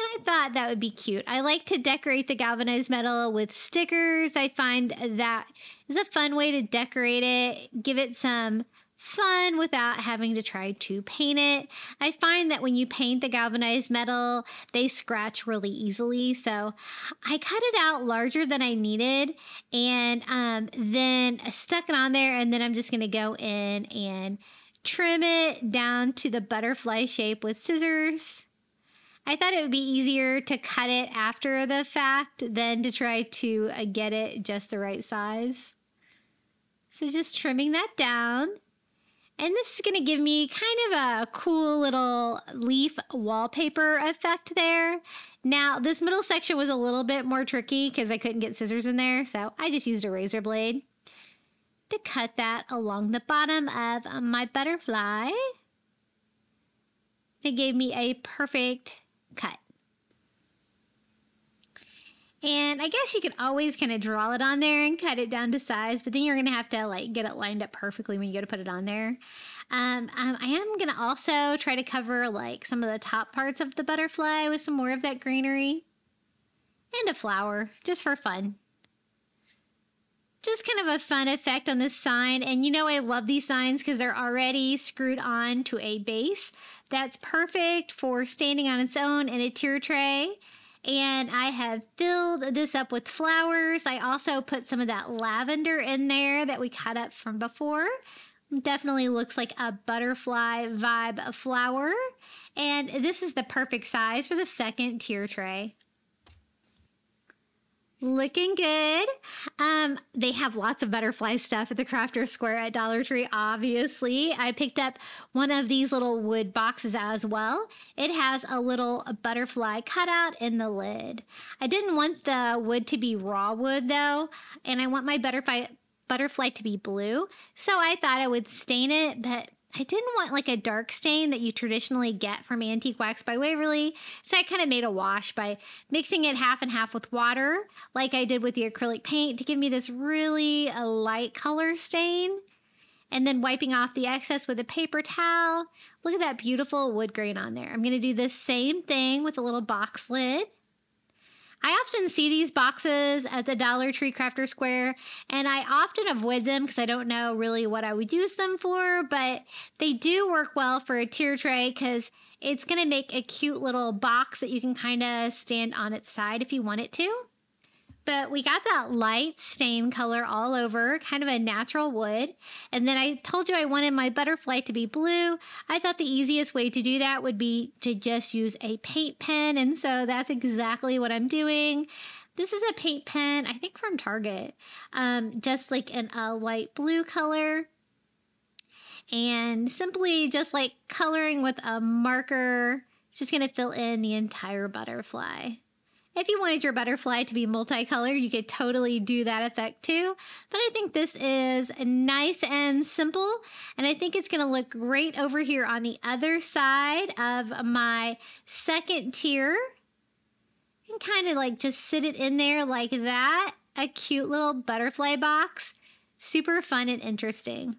I thought that would be cute. I like to decorate the galvanized metal with stickers. I find that is a fun way to decorate it, give it some fun without having to try to paint it. I find that when you paint the galvanized metal, they scratch really easily. So I cut it out larger than I needed and um, then stuck it on there. And then I'm just going to go in and trim it down to the butterfly shape with scissors. I thought it would be easier to cut it after the fact than to try to uh, get it just the right size. So just trimming that down. And this is going to give me kind of a cool little leaf wallpaper effect there. Now, this middle section was a little bit more tricky because I couldn't get scissors in there, so I just used a razor blade to cut that along the bottom of my butterfly. It gave me a perfect cut. And I guess you could always kind of draw it on there and cut it down to size, but then you're going to have to like get it lined up perfectly when you go to put it on there. Um, um, I am going to also try to cover like some of the top parts of the butterfly with some more of that greenery and a flower just for fun. Just kind of a fun effect on this sign. And you know, I love these signs because they're already screwed on to a base that's perfect for standing on its own in a tier tray. And I have filled this up with flowers. I also put some of that lavender in there that we cut up from before. Definitely looks like a butterfly vibe flower. And this is the perfect size for the second tier tray. Looking good. Um, they have lots of butterfly stuff at the Crafter Square at Dollar Tree, obviously. I picked up one of these little wood boxes as well. It has a little butterfly cutout in the lid. I didn't want the wood to be raw wood though, and I want my butterfly butterfly to be blue. So I thought I would stain it, but I didn't want like a dark stain that you traditionally get from Antique Wax by Waverly. So I kind of made a wash by mixing it half and half with water, like I did with the acrylic paint, to give me this really a uh, light color stain. And then wiping off the excess with a paper towel. Look at that beautiful wood grain on there. I'm going to do the same thing with a little box lid. I often see these boxes at the Dollar Tree Crafter Square, and I often avoid them because I don't know really what I would use them for, but they do work well for a tier tray because it's going to make a cute little box that you can kind of stand on its side if you want it to. But we got that light stain color all over, kind of a natural wood. And then I told you I wanted my butterfly to be blue. I thought the easiest way to do that would be to just use a paint pen. And so that's exactly what I'm doing. This is a paint pen, I think from Target, um, just like in a light blue color and simply just like coloring with a marker, just to fill in the entire butterfly. If you wanted your butterfly to be multicolored, you could totally do that effect too. But I think this is nice and simple. And I think it's going to look great over here on the other side of my second tier. Can kind of like just sit it in there like that. A cute little butterfly box. Super fun and interesting.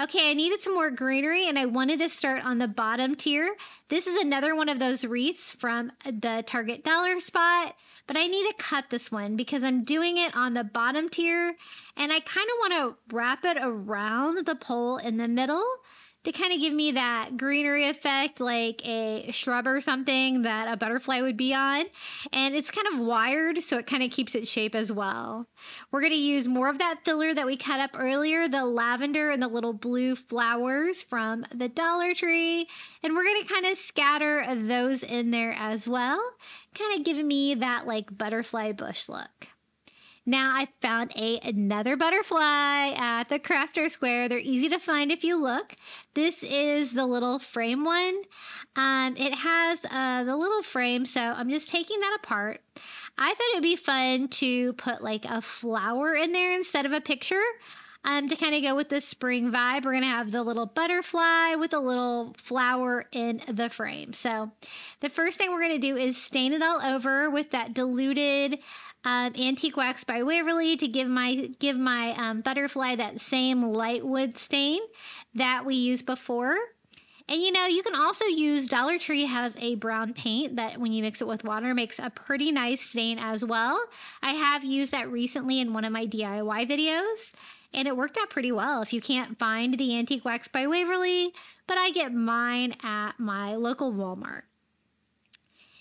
Okay, I needed some more greenery and I wanted to start on the bottom tier. This is another one of those wreaths from the Target Dollar Spot, but I need to cut this one because I'm doing it on the bottom tier and I kind of want to wrap it around the pole in the middle to kind of give me that greenery effect, like a shrub or something that a butterfly would be on. And it's kind of wired, so it kind of keeps its shape as well. We're going to use more of that filler that we cut up earlier, the lavender and the little blue flowers from the Dollar Tree. And we're going to kind of scatter those in there as well, kind of giving me that like butterfly bush look. Now I found a another butterfly at the Crafter Square. They're easy to find if you look. This is the little frame one. Um, it has uh, the little frame, so I'm just taking that apart. I thought it would be fun to put like a flower in there instead of a picture. Um, to kind of go with the spring vibe, we're going to have the little butterfly with a little flower in the frame. So the first thing we're going to do is stain it all over with that diluted um, antique wax by Waverly to give my give my um, butterfly that same light wood stain that we used before. And you know, you can also use Dollar Tree has a brown paint that when you mix it with water makes a pretty nice stain as well. I have used that recently in one of my DIY videos and it worked out pretty well if you can't find the Antique Wax by Waverly, but I get mine at my local Walmart.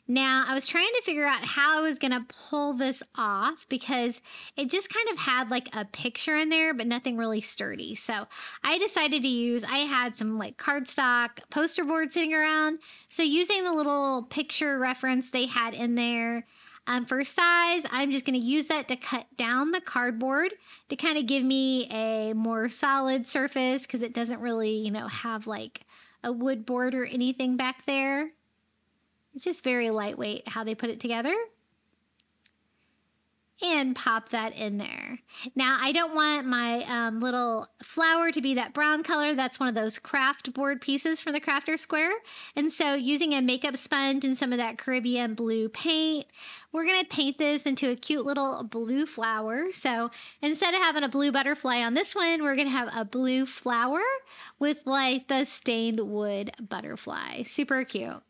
Now, I was trying to figure out how I was going to pull this off because it just kind of had like a picture in there, but nothing really sturdy. So I decided to use, I had some like cardstock poster board sitting around. So using the little picture reference they had in there, um, for size, I'm just going to use that to cut down the cardboard to kind of give me a more solid surface because it doesn't really, you know, have like a wood board or anything back there. It's just very lightweight how they put it together. And pop that in there. Now, I don't want my um, little flower to be that brown color. That's one of those craft board pieces from the Crafter Square. And so, using a makeup sponge and some of that Caribbean blue paint, we're to paint this into a cute little blue flower. So, instead of having a blue butterfly on this one, we're to have a blue flower with like the stained wood butterfly. Super cute.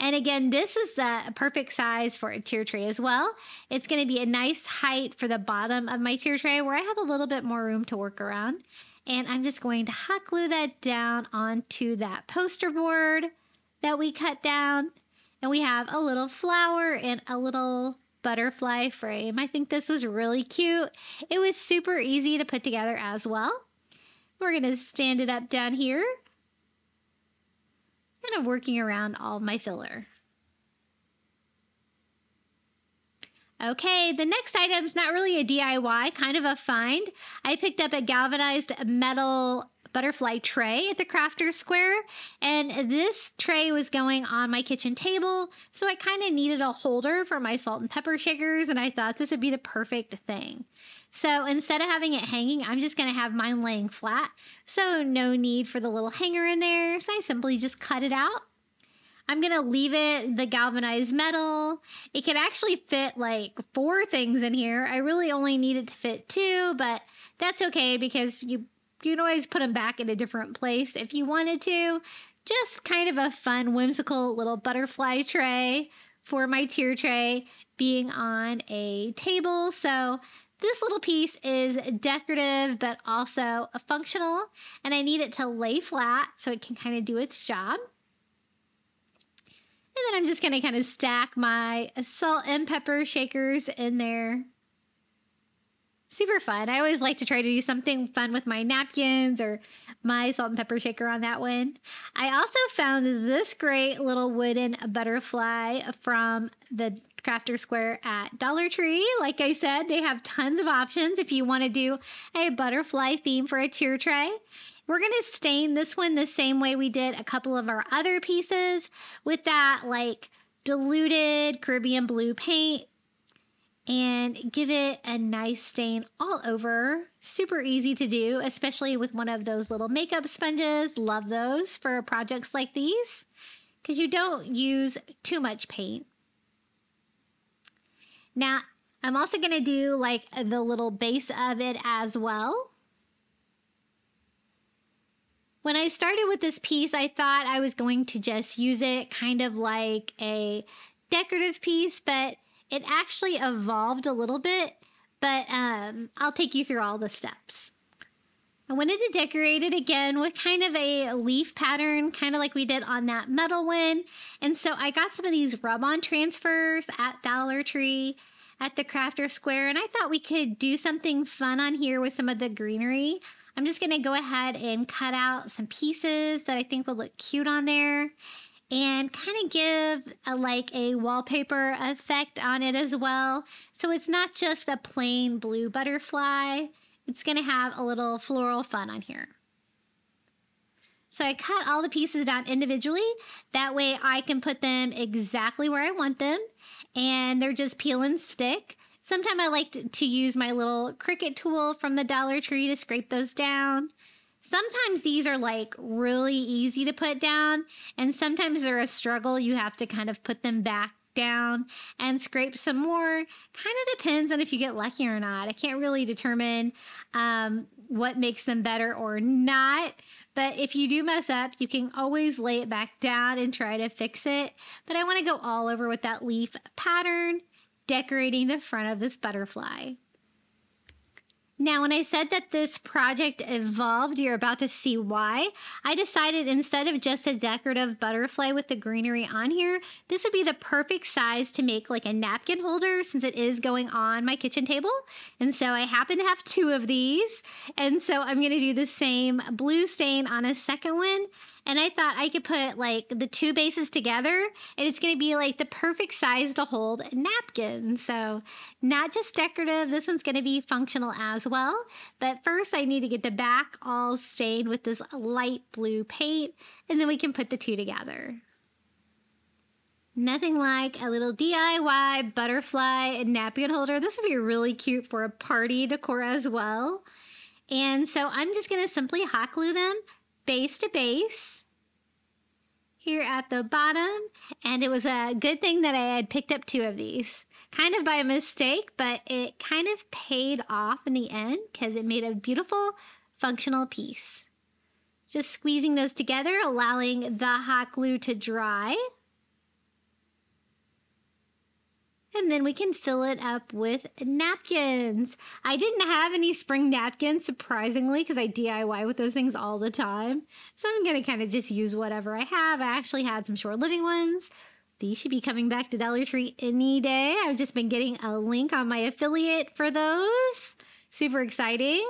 And again, this is the perfect size for a tier tray as well. It's going to be a nice height for the bottom of my tier tray where I have a little bit more room to work around. And I'm just going to hot glue that down onto that poster board that we cut down. And we have a little flower and a little butterfly frame. I think this was really cute. It was super easy to put together as well. We're going to stand it up down here. Kind of working around all my filler. Okay, the next item is not really a DIY, kind of a find. I picked up a galvanized metal butterfly tray at the Crafter Square, and this tray was going on my kitchen table, so I kind of needed a holder for my salt and pepper shakers, and I thought this would be the perfect thing. So instead of having it hanging, I'm just going to have mine laying flat, so no need for the little hanger in there, so I simply just cut it out I'm going to leave it the galvanized metal. It can actually fit like four things in here. I really only need it to fit two, but that's okay because you you can always put them back in a different place if you wanted to. Just kind of a fun, whimsical little butterfly tray for my tier tray being on a table. So this little piece is decorative but also functional, and I need it to lay flat so it can kind of do its job. And then I'm just going to kind of stack my salt and pepper shakers in there. Super fun. I always like to try to do something fun with my napkins or my salt and pepper shaker on that one. I also found this great little wooden butterfly from the Crafter Square at Dollar Tree. Like I said, they have tons of options if you want to do a butterfly theme for a tier tray. We're going to stain this one the same way we did a couple of our other pieces with that like diluted Caribbean blue paint and give it a nice stain all over. Super easy to do, especially with one of those little makeup sponges. Love those for projects like these because you don't use too much paint. Now, I'm also going to do like the little base of it as well. When I started with this piece, I thought I was going to just use it kind of like a decorative piece, but it actually evolved a little bit. But um, I'll take you through all the steps. I wanted to decorate it again with kind of a leaf pattern, kind of like we did on that metal one. And so I got some of these rub-on transfers at Dollar Tree at the Crafter Square, and I thought we could do something fun on here with some of the greenery. I'm just going to go ahead and cut out some pieces that I think will look cute on there and kind of give a, like a wallpaper effect on it as well. So it's not just a plain blue butterfly. It's going to have a little floral fun on here. So I cut all the pieces down individually. That way I can put them exactly where I want them. And they're just peel and stick. Sometimes I like to use my little Cricut tool from the Dollar Tree to scrape those down. Sometimes these are like really easy to put down, and sometimes they're a struggle. You have to kind of put them back down and scrape some more. Kind of depends on if you get lucky or not. I can't really determine um, what makes them better or not. But if you do mess up, you can always lay it back down and try to fix it. But I want to go all over with that leaf pattern decorating the front of this butterfly. Now, when I said that this project evolved, you're about to see why. I decided instead of just a decorative butterfly with the greenery on here, this would be the perfect size to make like a napkin holder since it is going on my kitchen table. And so I happen to have two of these. And so I'm going to do the same blue stain on a second one and I thought I could put like the two bases together and it's going to be like the perfect size to hold napkins. So, not just decorative, this one's going to be functional as well. But first, I need to get the back all stained with this light blue paint, and then we can put the two together. Nothing like a little DIY butterfly napkin holder. This would be really cute for a party decor as well. And so I'm just going to simply hot glue them base to base here at the bottom. And it was a good thing that I had picked up two of these. Kind of by mistake, but it kind of paid off in the end because it made a beautiful functional piece. Just squeezing those together, allowing the hot glue to dry. And then we can fill it up with napkins. I didn't have any spring napkins, surprisingly, because I DIY with those things all the time. So I'm going to kind of just use whatever I have. I actually had some short living ones, These should be coming back to Dollar Tree any day. I've just been getting a link on my affiliate for those. Super exciting.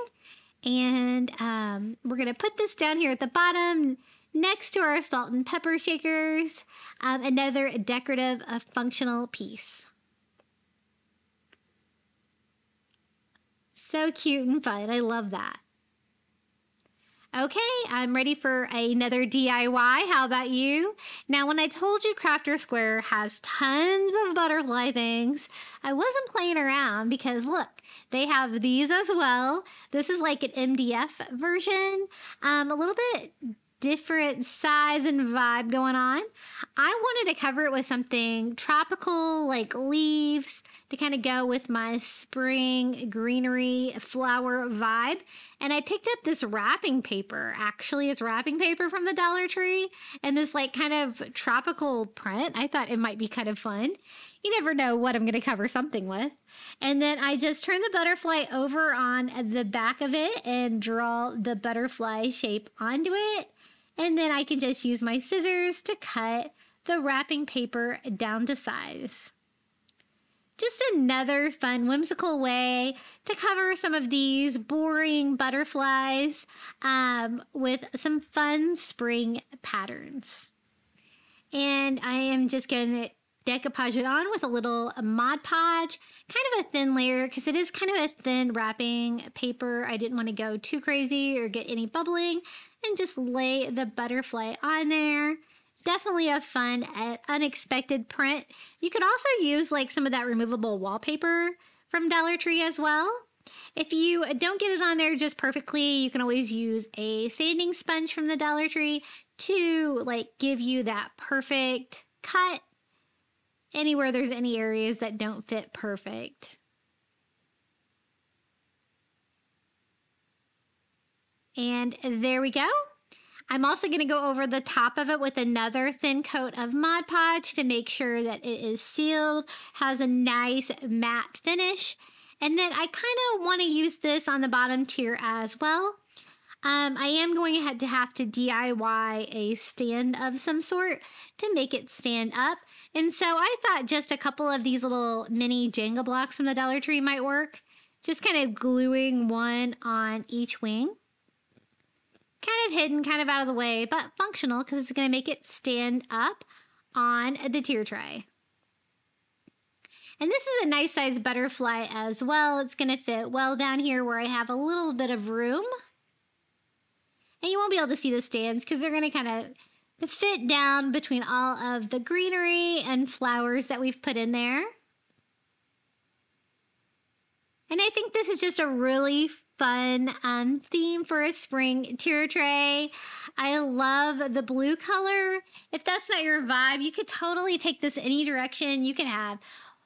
And um, we're going to put this down here at the bottom next to our salt and pepper shakers. Um, another decorative uh, functional piece. So cute and fun. I love that. Okay, I'm ready for another DIY. How about you? Now, when I told you Crafter Square has tons of butterfly things, I wasn't playing around because look, they have these as well. This is like an MDF version, um, a little bit different size and vibe going on. I wanted to cover it with something tropical, like leaves, to kind of go with my spring greenery flower vibe. And I picked up this wrapping paper. Actually, it's wrapping paper from the Dollar Tree and this like kind of tropical print. I thought it might be kind of fun. You never know what I'm going to cover something with. And then I just turn the butterfly over on the back of it and draw the butterfly shape onto it. And then I can just use my scissors to cut the wrapping paper down to size. Just another fun, whimsical way to cover some of these boring butterflies um, with some fun spring patterns. And I am just going to decoupage it on with a little Mod Podge, kind of a thin layer because it is kind of a thin wrapping paper. I didn't want to go too crazy or get any bubbling and just lay the butterfly on there. Definitely a fun, unexpected print. You could also use like some of that removable wallpaper from Dollar Tree as well. If you don't get it on there just perfectly, you can always use a sanding sponge from the Dollar Tree to like give you that perfect cut anywhere there's any areas that don't fit perfect. And there we go. I'm also going to go over the top of it with another thin coat of Mod Podge to make sure that it is sealed, has a nice matte finish. And then I kind of want to use this on the bottom tier as well. Um, I am going to have to DIY a stand of some sort to make it stand up. And so I thought just a couple of these little mini Jenga blocks from the Dollar Tree might work. Just kind of gluing one on each wing kind of hidden, kind of out of the way, but functional because it's going to make it stand up on the tier tray. And this is a nice size butterfly as well. It's going to fit well down here where I have a little bit of room. And you won't be able to see the stands because they're going to kind of fit down between all of the greenery and flowers that we've put in there. And I think this is just a really fun um, theme for a spring tier tray. I love the blue color. If that's not your vibe, you could totally take this any direction. You can have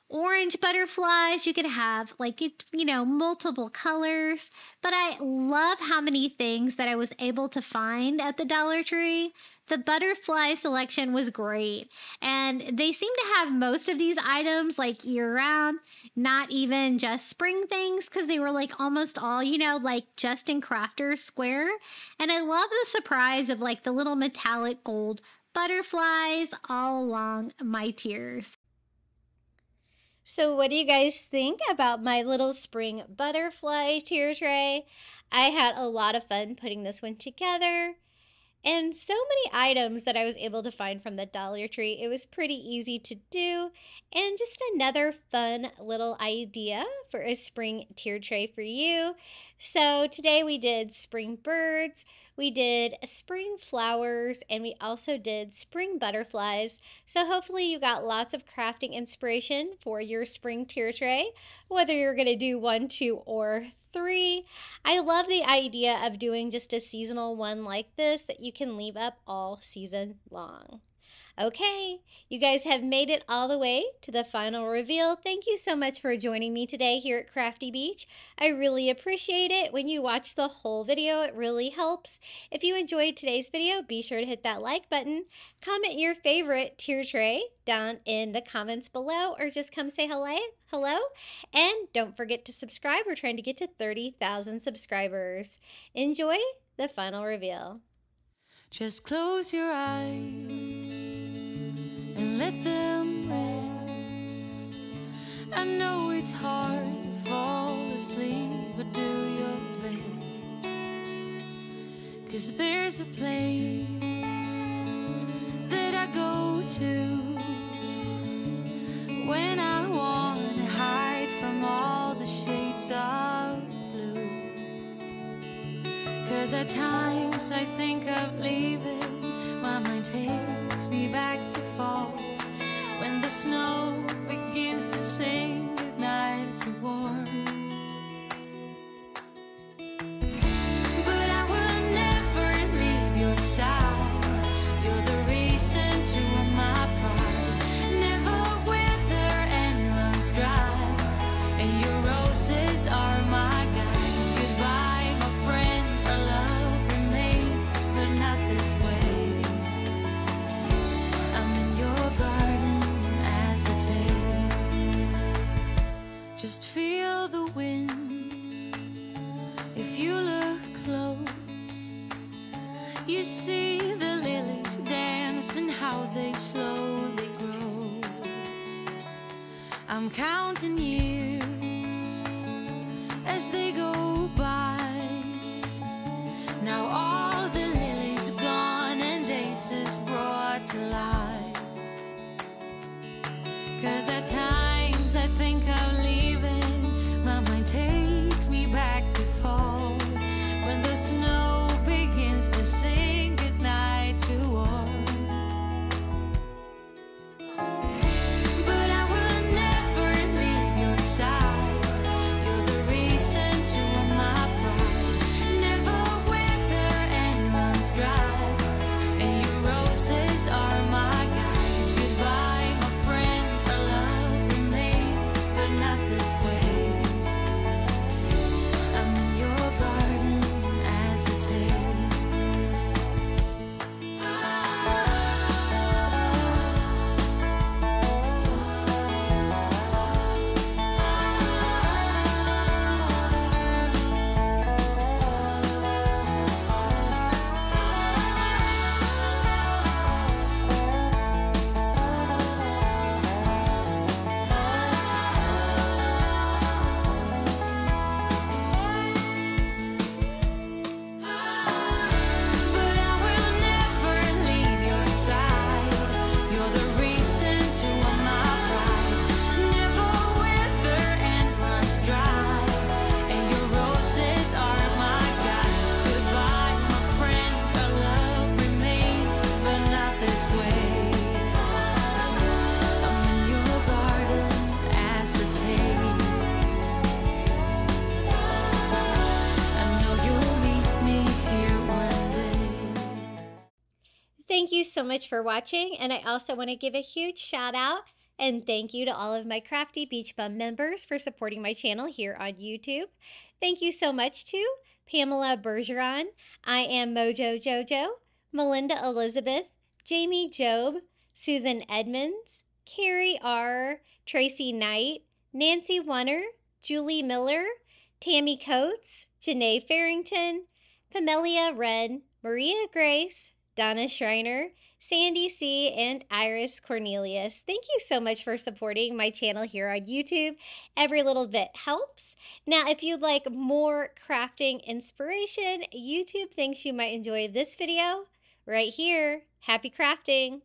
orange butterflies. You could have like, you know, multiple colors. But I love how many things that I was able to find at the Dollar Tree. The butterfly selection was great. And they seem to have most of these items like year round not even just spring things because they were like almost all, you know, like just in Crafter Square. And I love the surprise of like the little metallic gold butterflies all along my tiers. So, what do you guys think about my little spring butterfly tier tray? I had a lot of fun putting this one together and so many items that I was able to find from the Dollar Tree. It was pretty easy to do, and just another fun little idea for a spring tier tray for you. So, today we did spring birds, we did spring flowers, and we also did spring butterflies. So, hopefully, you got lots of crafting inspiration for your spring tier tray, whether you're going to do one, two, or three. I love the idea of doing just a seasonal one like this that you can leave up all season long. Okay, you guys have made it all the way to the final reveal. Thank you so much for joining me today here at Crafty Beach. I really appreciate it. When you watch the whole video, it really helps. If you enjoyed today's video, be sure to hit that like button. Comment your favorite tier tray down in the comments below or just come say hello. Hello. And don't forget to subscribe. We're trying to get to 30,000 subscribers. Enjoy the final reveal. Just close your eyes and let them rest. I know it's hard to fall asleep, but do your best. Cause there's a place that I go to when I want to hide from all the shades of blue. Cause at times I think of leaving, my mind takes me back to fall. When the snow begins to sing counting years as they go by. Now all the lilies gone and is brought to life. Cause at times much for watching, and I also want to give a huge shout out and thank you to all of my Crafty Beach Bum members for supporting my channel here on YouTube. Thank you so much to Pamela Bergeron, I am Mojo Jojo, Melinda Elizabeth, Jamie Job, Susan Edmonds, Carrie R., Tracy Knight, Nancy Wunner, Julie Miller, Tammy Coates, Janae Farrington, Pamelia Wren, Maria Grace, Donna Schreiner, Sandy C., and Iris Cornelius. Thank you so much for supporting my channel here on YouTube. Every little bit helps. Now, if you'd like more crafting inspiration, YouTube thinks you might enjoy this video right here. Happy crafting!